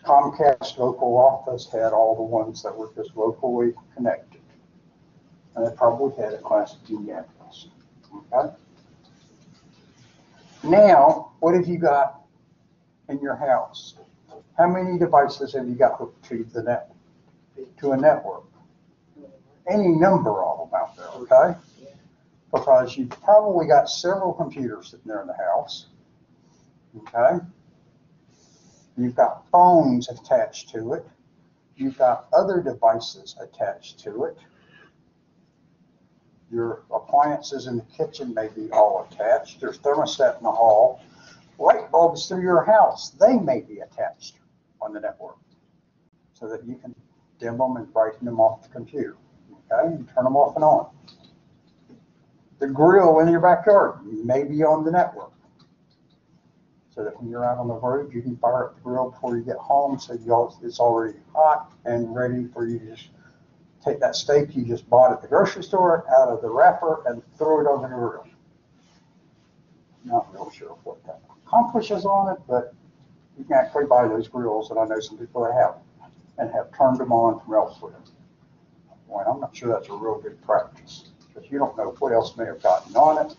Comcast local office had all the ones that were just locally connected. And it probably had a class D address, okay? Now, what have you got in your house? How many devices have you got hooked to the net, to a network? Any number of them out there, okay? Because you've probably got several computers sitting there in the house, okay? You've got phones attached to it. You've got other devices attached to it. Your appliances in the kitchen may be all attached. There's thermostat in the hall. Light bulbs through your house, they may be attached on the network so that you can dim them and brighten them off the computer. Okay, and turn them off and on. The grill in your backyard may be on the network. So that when you're out on the road, you can fire up the grill before you get home, so you it's already hot and ready for you to just take that steak you just bought at the grocery store out of the wrapper and throw it on the grill. Not real sure what that accomplishes on it, but you can actually buy those grills, and I know some people that have, and have turned them on from elsewhere. Boy, I'm not sure that's a real good practice, because you don't know what else may have gotten on it.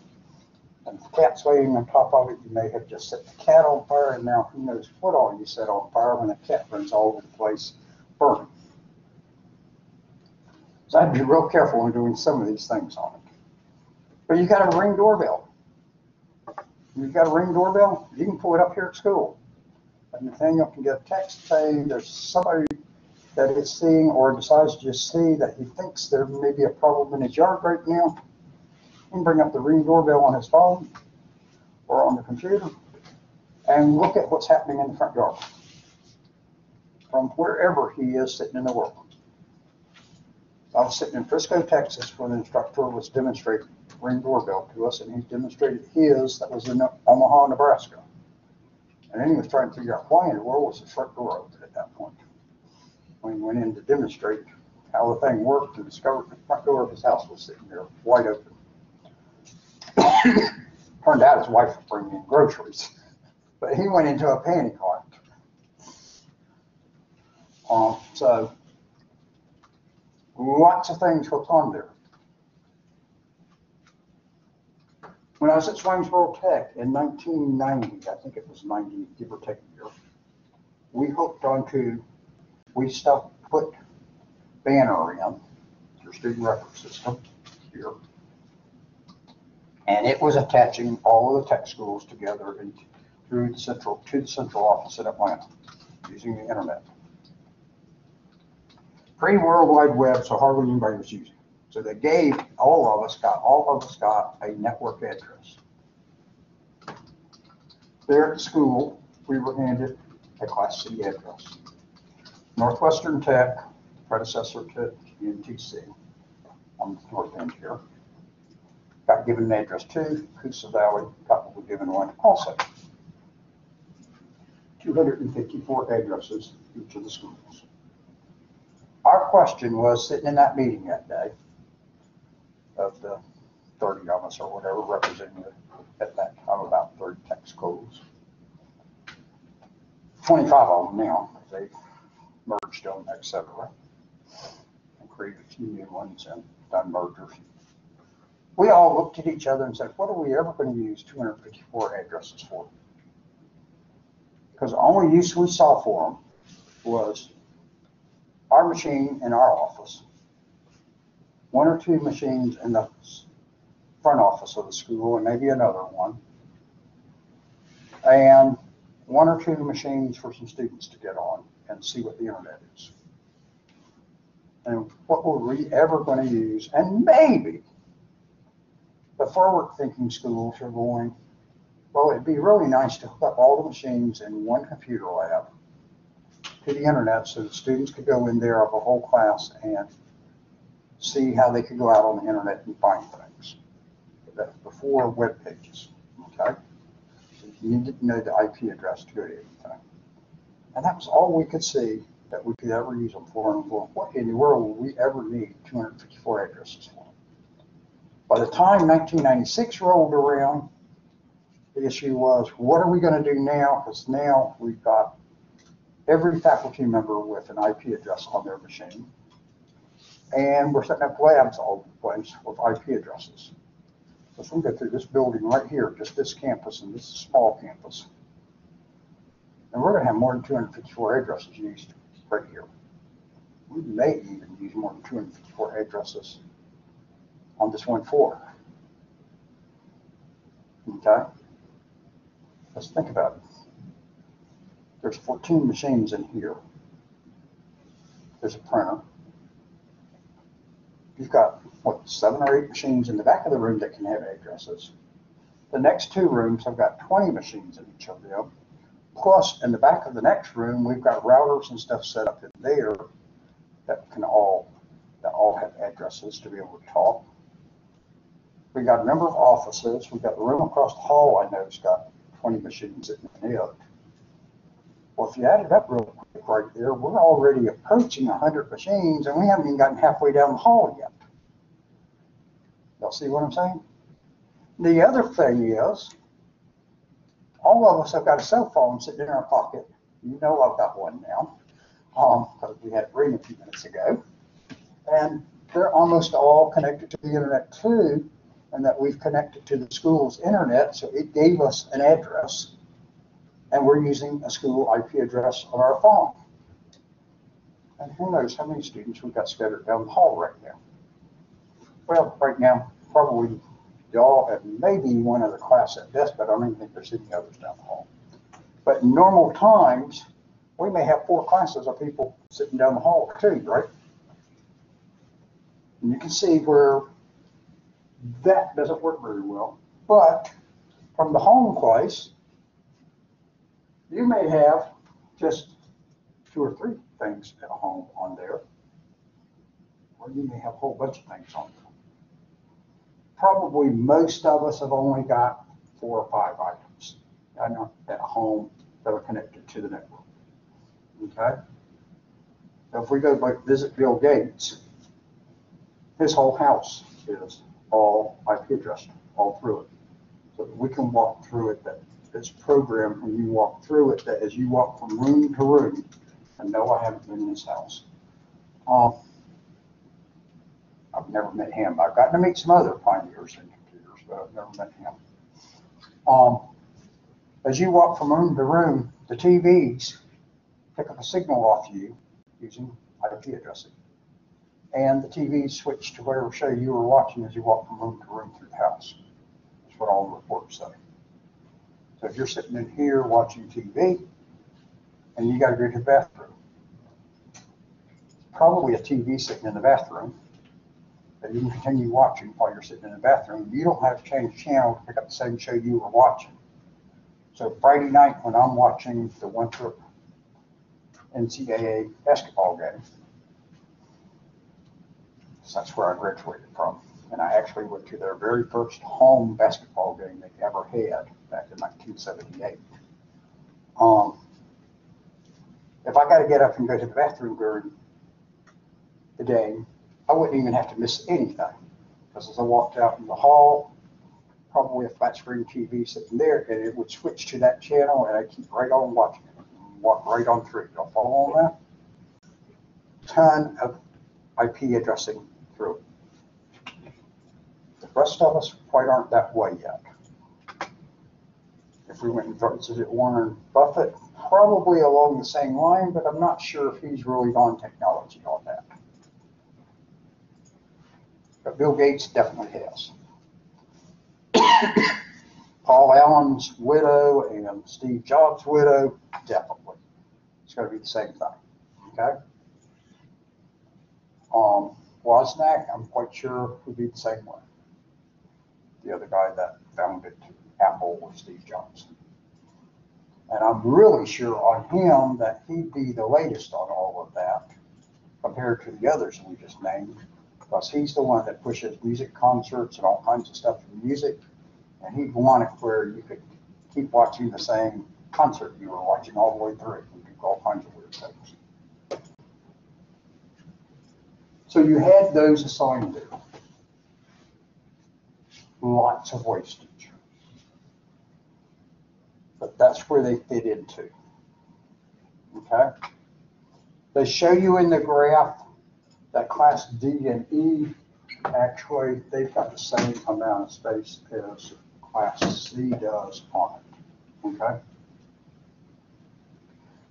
And the cat's laying on top of it, you may have just set the cat on fire, and now who knows what all you set on fire when the cat runs all over the place burning. So I'd be real careful when doing some of these things on it. But you got a ring doorbell. You've got a ring doorbell, you can pull it up here at school. Nathaniel can get a text saying there's somebody that is seeing or decides to just see that he thinks there may be a problem in his yard right now. He can bring up the ring doorbell on his phone or on the computer and look at what's happening in the front yard from wherever he is sitting in the world. I was sitting in Frisco, Texas, when the instructor was demonstrating ring doorbell to us, and he demonstrated his that was in Omaha, Nebraska. And then he was trying to figure out why in the world was the front door open at that point. When he went in to demonstrate how the thing worked and discovered the front door of his house was sitting there wide open. Turned out his wife was bringing in groceries, but he went into a panic it. Um, so lots of things hooked on there. When I was at Swainsboro Tech in 1990, I think it was 90, give or take a year, we hooked onto, we stuff, put banner in, your student record system here. And it was attaching all of the tech schools together and through the central, to the central office in Atlanta, using the internet. Pre-World Wide Web, so hardly anybody was using. So they gave, all of us got, all of us got a network address. There at the school, we were handed a Class C address. Northwestern Tech, predecessor to GNTC, on the north end here, got given an address too. Coosa Valley got given one also. 254 addresses each of the schools. Our question was, sitting in that meeting that day, of the 30 of us or whatever representing at that time about 30 tech schools. 25 of them now, because they merged them, et cetera, and created a few new ones and done mergers. We all looked at each other and said, what are we ever going to use 254 addresses for? Because the only use we saw for them was our machine in our office, one or two machines in the front office of the school, and maybe another one, and one or two machines for some students to get on and see what the internet is. And what were we ever going to use? And maybe the forward-thinking schools are going, well, it'd be really nice to hook up all the machines in one computer lab to the internet so the students could go in there of a whole class and see how they could go out on the internet and find things. That's before web pages, okay? So You needed to know the IP address to go to anything. And that was all we could see that we could ever use them for. And well, what in the world will we ever need 254 addresses for? By the time 1996 rolled around, the issue was, what are we going to do now? Because now we've got every faculty member with an IP address on their machine. And we're setting up labs all over the place with IP addresses. So if we go through this building right here, just this campus, and this is a small campus. And we're gonna have more than two hundred fifty-four addresses used right here. We may even use more than two hundred fifty-four addresses on this one floor. Okay? Let's think about it. There's fourteen machines in here. There's a printer. You've got, what, seven or eight machines in the back of the room that can have addresses. The next two rooms have got twenty machines in each of them. Plus, in the back of the next room, we've got routers and stuff set up in there that can all, that all have addresses to be able to talk. We got a number of offices. We've got the room across the hall, I know, has got twenty machines in it. Well, if you add it up real quick right there, we're already approaching hundred machines and we haven't even gotten halfway down the hall yet. Y'all see what I'm saying? The other thing is, all of us have got a cell phone sitting in our pocket. You know I've got one now, um, because we had ring a few minutes ago. And they're almost all connected to the internet too, and that we've connected to the school's internet, so it gave us an address. And we're using a school IP address on our phone. And who knows how many students we've got scattered down the hall right now. Well, right now, probably y'all have maybe one other class at best, but I don't even think there's any others down the hall. But in normal times, we may have four classes of people sitting down the hall too, right? And you can see where that doesn't work very well. But from the home place, you may have just two or three things at home on there. Or you may have a whole bunch of things on there. Probably most of us have only got four or five items at home that are connected to the network. Okay? So if we go like visit Bill Gates, his whole house is all IP addressed all through it. So we can walk through it, that it's programmed when you walk through it, that as you walk from room to room, and no, I haven't been in his house. Um, I've never met him. I've gotten to meet some other pioneers in computers, but I've never met him. Um, as you walk from room to room, the TVs pick up a signal off you using IP addressing. and the TV switched to whatever show you were watching as you walk from room to room through the house. That's what all the reports say. If you're sitting in here watching TV and you gotta go to the bathroom, probably a TV sitting in the bathroom that you can continue watching while you're sitting in the bathroom. You don't have to change channel to pick up the same show you were watching. So Friday night when I'm watching the Winthrop NCAA basketball game, so that's where I graduated from. And I actually went to their very first home basketball game they ever had back in 1978. Um, if I got to get up and go to the bathroom during the game, I wouldn't even have to miss anything. Because as I walked out in the hall, probably a flat screen TV sitting there, and it would switch to that channel, and I'd keep right on watching it. Walk right on through. Y'all follow on that? Ton of IP addressing through. The rest of us quite aren't that way yet. If we went and visited Warren Buffett, probably along the same line, but I'm not sure if he's really on technology on that. But Bill Gates definitely has. Paul Allen's widow and Steve Jobs' widow, definitely. It's gonna be the same thing, okay? Um, Wozniak, I'm quite sure would be the same one. The other guy that founded Apple was Steve Jobs. And I'm really sure on him that he'd be the latest on all of that compared to the others we just named. Because he's the one that pushes music concerts and all kinds of stuff for music. And he'd want it where you could keep watching the same concert you were watching all the way through and do all kinds of weird things. So you had those assigned there. Lots of wastage. But that's where they fit into. Okay? They show you in the graph that class D and E, actually, they've got the same amount of space as class C does on it. Okay?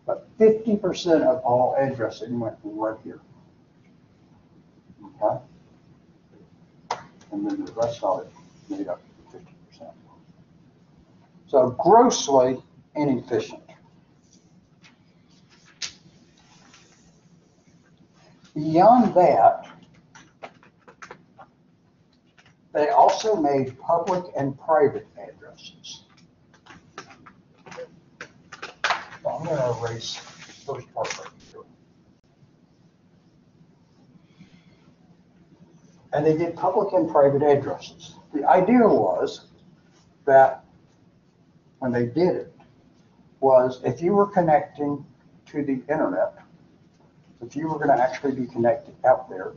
But fifty percent of all addressing went right here. Okay? And then the rest of it made up. So grossly inefficient. Beyond that, they also made public and private addresses. So I'm gonna erase the first part right here. And they did public and private addresses. The idea was that when they did it, was if you were connecting to the internet, if you were gonna actually be connected out there,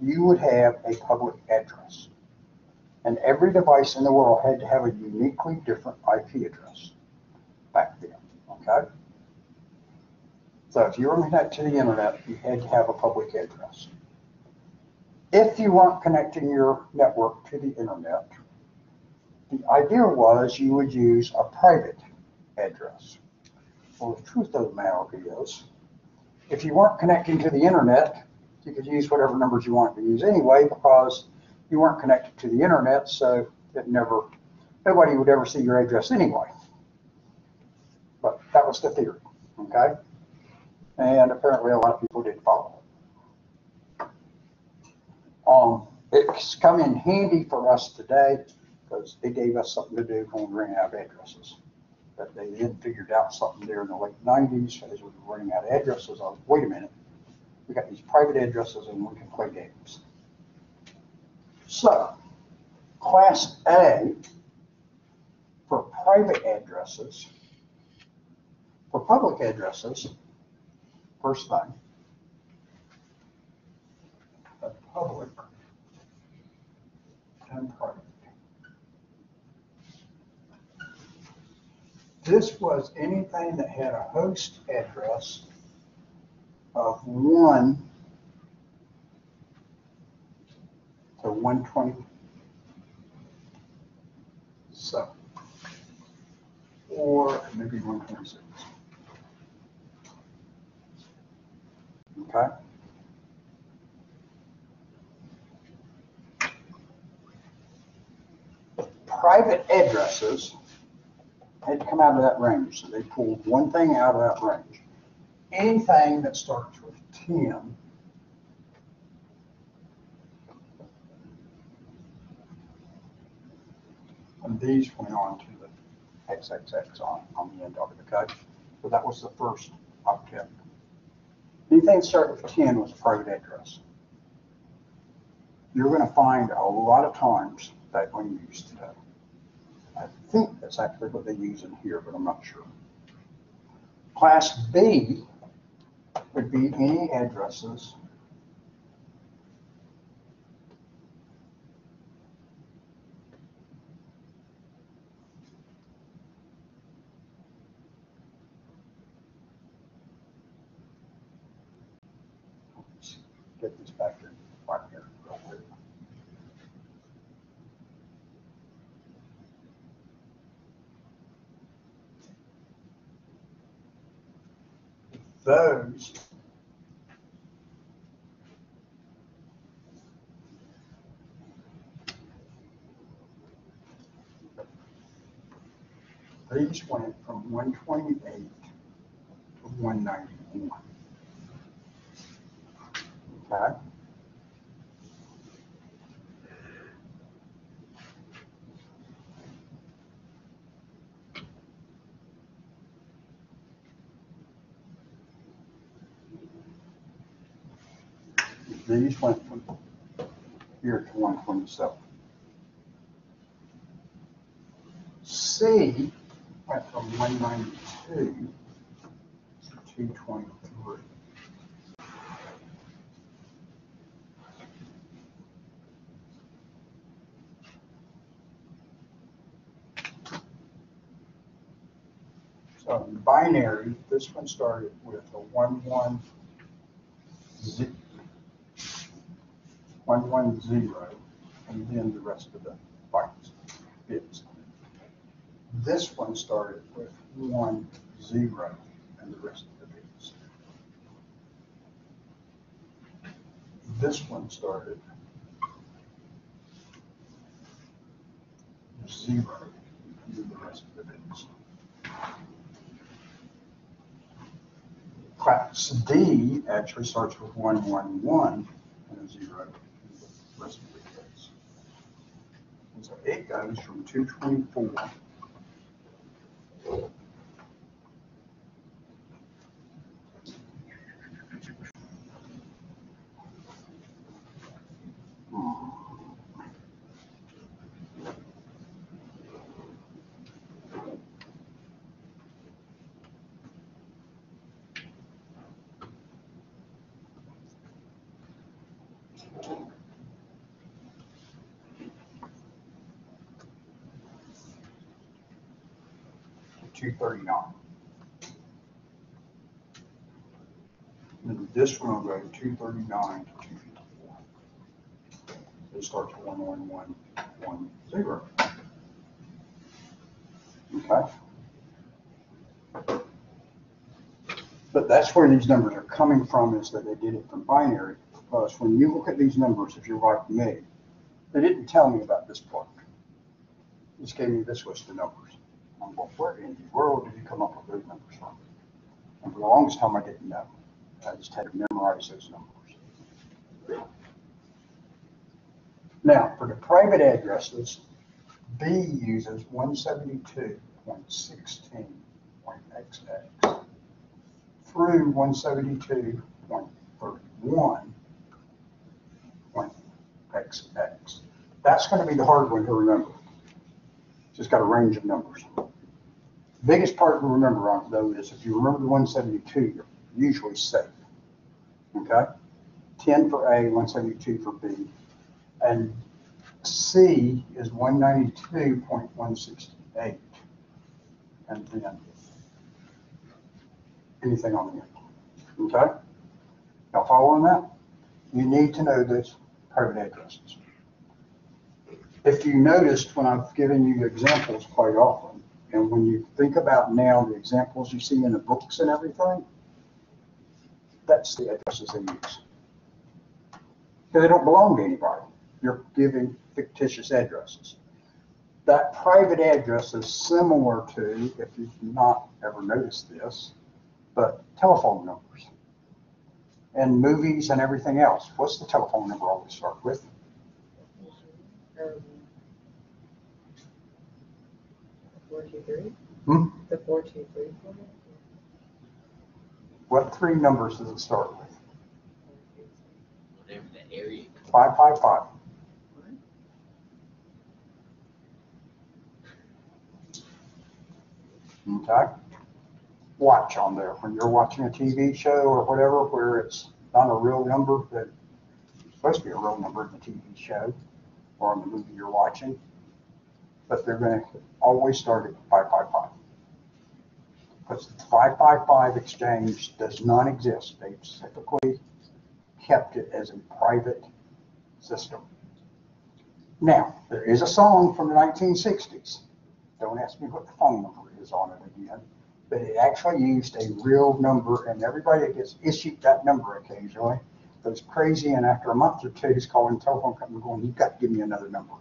you would have a public address. And every device in the world had to have a uniquely different IP address back then, okay? So if you were connected to the internet, you had to have a public address. If you weren't connecting your network to the internet, the idea was you would use a private address. Well, the truth of the matter is, if you weren't connecting to the internet, you could use whatever numbers you wanted to use anyway because you weren't connected to the internet, so it never, nobody would ever see your address anyway. But that was the theory, okay? And apparently a lot of people didn't follow it. Um, it's come in handy for us today because it gave us something to do when we ran out of addresses. But they then figured out something there in the late nineties as we were running out of addresses. I was, wait a minute, we got these private addresses and we can play games. So, Class A for private addresses, for public addresses, first thing, public and private. This was anything that had a host address of 1 to 127, or maybe 126. Okay. private addresses had to come out of that range, so they pulled one thing out of that range. Anything that starts with ten And these went on to the XXX on, on the end of it, okay? So that was the first octet. Anything started with ten was a private address. You're gonna find a lot of times that one used today. I think that's actually what they use in here, but I'm not sure. Class B would be any addresses Let's get this back in, right here, real quick. Those These went from one twenty-eight to one ninety-one. Okay? these went from here to 127. C went from 192 to 223. So in binary, this one started with a 1 1 one, one, zero, and then the rest of the bytes, bits. This one started with one, zero, and the rest of the bits. This one started zero, and the rest of the bits. Class D actually starts with one, one, one, and a zero, rest of the so it goes from two twenty-four to two thirty-nine. And this one will go two thirty-nine to two fifty-four. It starts at one, one, one, one, zero. Okay? But that's where these numbers are coming from, is that they did it from binary, because when you look at these numbers, if you're like me, they didn't tell me about this part. Just gave me this list of numbers. I'm going, where in the world did you come up with those numbers from? And for the longest time, I didn't know. I just had to memorize those numbers. Now, for the private addresses, B uses one seventy-two point sixteen point XX through one seventy-two point thirty-one XX. That's gonna be the hard one to remember. Just got a range of numbers. Biggest part to remember on though is if you remember the one seventy-two, you're usually safe. Okay? Ten for A, one seventy-two for B. And C is one ninety-two point one sixty-eight. And then anything on the end. Okay? Y'all following that? You need to know this private addresses. If you noticed when I've given you examples quite often, and when you think about now the examples you see in the books and everything, that's the addresses they use. Because they don't belong to anybody. You're giving fictitious addresses. That private address is similar to, if you've not ever noticed this, but telephone numbers. And movies and everything else. What's the telephone number always start with Four two three? Hmm? The four two three phone? What three numbers does it start with? Whatever the area. code. Five five five. Okay? Watch on there, when you're watching a TV show or whatever, where it's not a real number, that it's supposed to be a real number in the TV show or in the movie you're watching, but they're gonna always start at five five five. Because five five five exchange does not exist, they typically kept it as a private system. Now, there is a song from the nineteen sixties. Don't ask me what the phone number is on it again, but it actually used a real number and everybody that gets issued that number occasionally goes crazy and after a month or two he's calling the telephone company going, you've got to give me another number.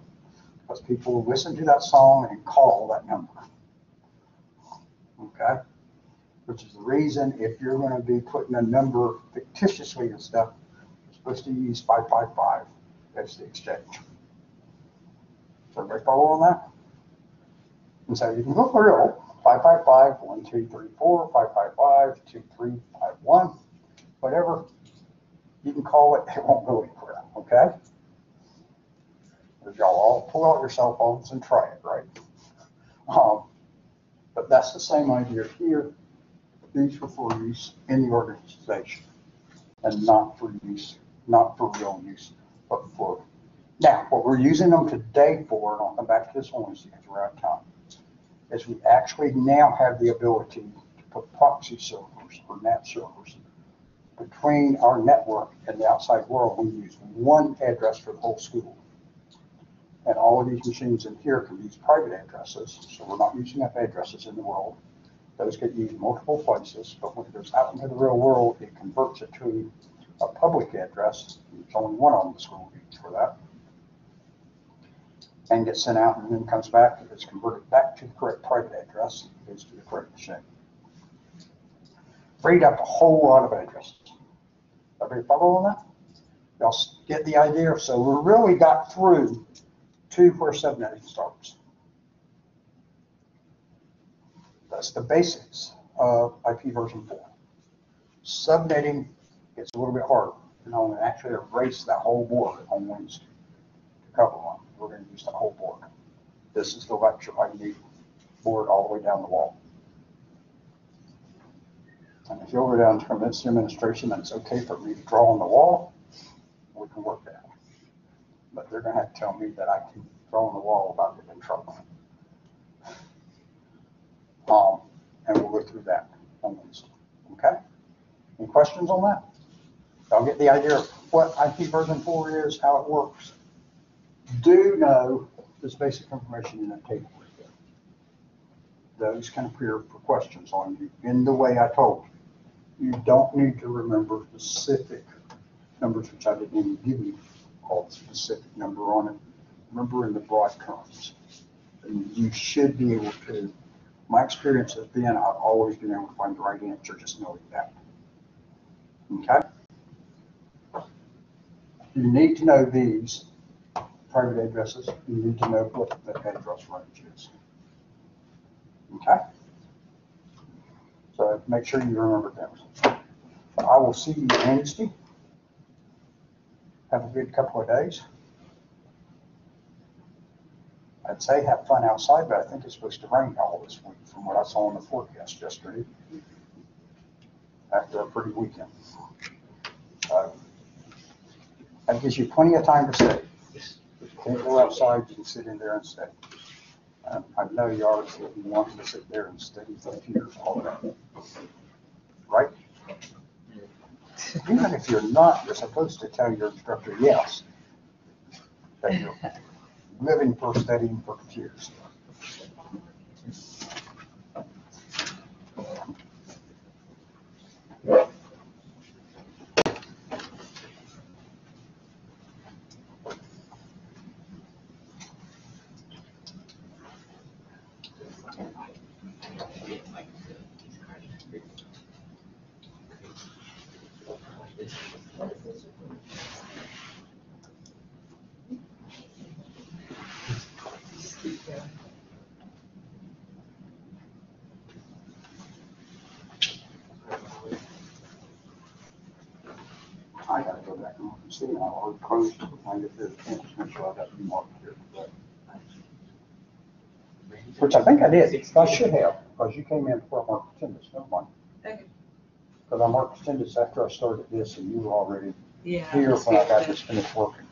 Because people will listen to that song and call that number. Okay? Which is the reason if you're gonna be putting a number fictitiously and stuff, you're supposed to use five five five as the exchange. So everybody follow on that? And so you can go real, five five five, one, two, three, four, five five five, two, three, five, one, whatever. You can call it, it won't go anywhere, okay? But Y'all all pull out your cell phones and try it, right? Um, But that's the same idea here. These were for use in the organization and not for use, not for real use, but for, now, what we're using them today for, and I'll come back to this one because we're out of time, is we actually now have the ability to put proxy servers or NAT servers between our network and the outside world. We use one address for the whole school. And all of these machines in here can use private addresses, so we're not using up addresses in the world. Those get used multiple places, but when it goes out into the real world, it converts it to a public address. There's only one on the school needs for that. And gets sent out and then comes back, if it's converted back to the correct private address, it goes to the correct machine. Freed up a whole lot of addresses. Everybody follow on that? Y'all get the idea? So we really got through to where subnetting starts. That's the basics of IP version four. Subnetting gets a little bit harder, and I'm gonna actually erase that whole board on Wednesday to cover one. We're gonna use the whole board. This is the lecture I need board all the way down the wall. And if you'll go down to convince the administration that it's okay for me to draw on the wall, we can work that. But they're gonna have to tell me that I can throw on the wall about in trouble. Um, and we'll go through that on Wednesday, okay? Any questions on that? Y'all get the idea of what IP version four is, how it works? Do know this basic information in that table right there. Those can appear for questions on you in the way I told you. You don't need to remember specific numbers, which I didn't even give you all the specific number on it. Remember in the broad terms. And you should be able to, my experience has been, I've always been able to find the right answer, just knowing that. Okay? You need to know these private addresses, you need to know what the address range is. Okay? So make sure you remember those. I will see you Wednesday. Have a good couple of days. I'd say have fun outside, but I think it's supposed to rain all this week from what I saw in the forecast yesterday. After a pretty weekend. So, That gives you plenty of time to stay. If you can't go outside, you can sit in there and stay. Um, I know you sitting, wanting to sit there and study for computers all day. Even if you're not, you're supposed to tell your instructor yes. That you're living for studying for computers. I gotta go back and look and see or close, I this, sure I got the here. Which I think I did, I should have, because you came in before I marked attendance, no one. Okay. Because I marked attendance after I started this and you were already Yeah. here when I got this finished working.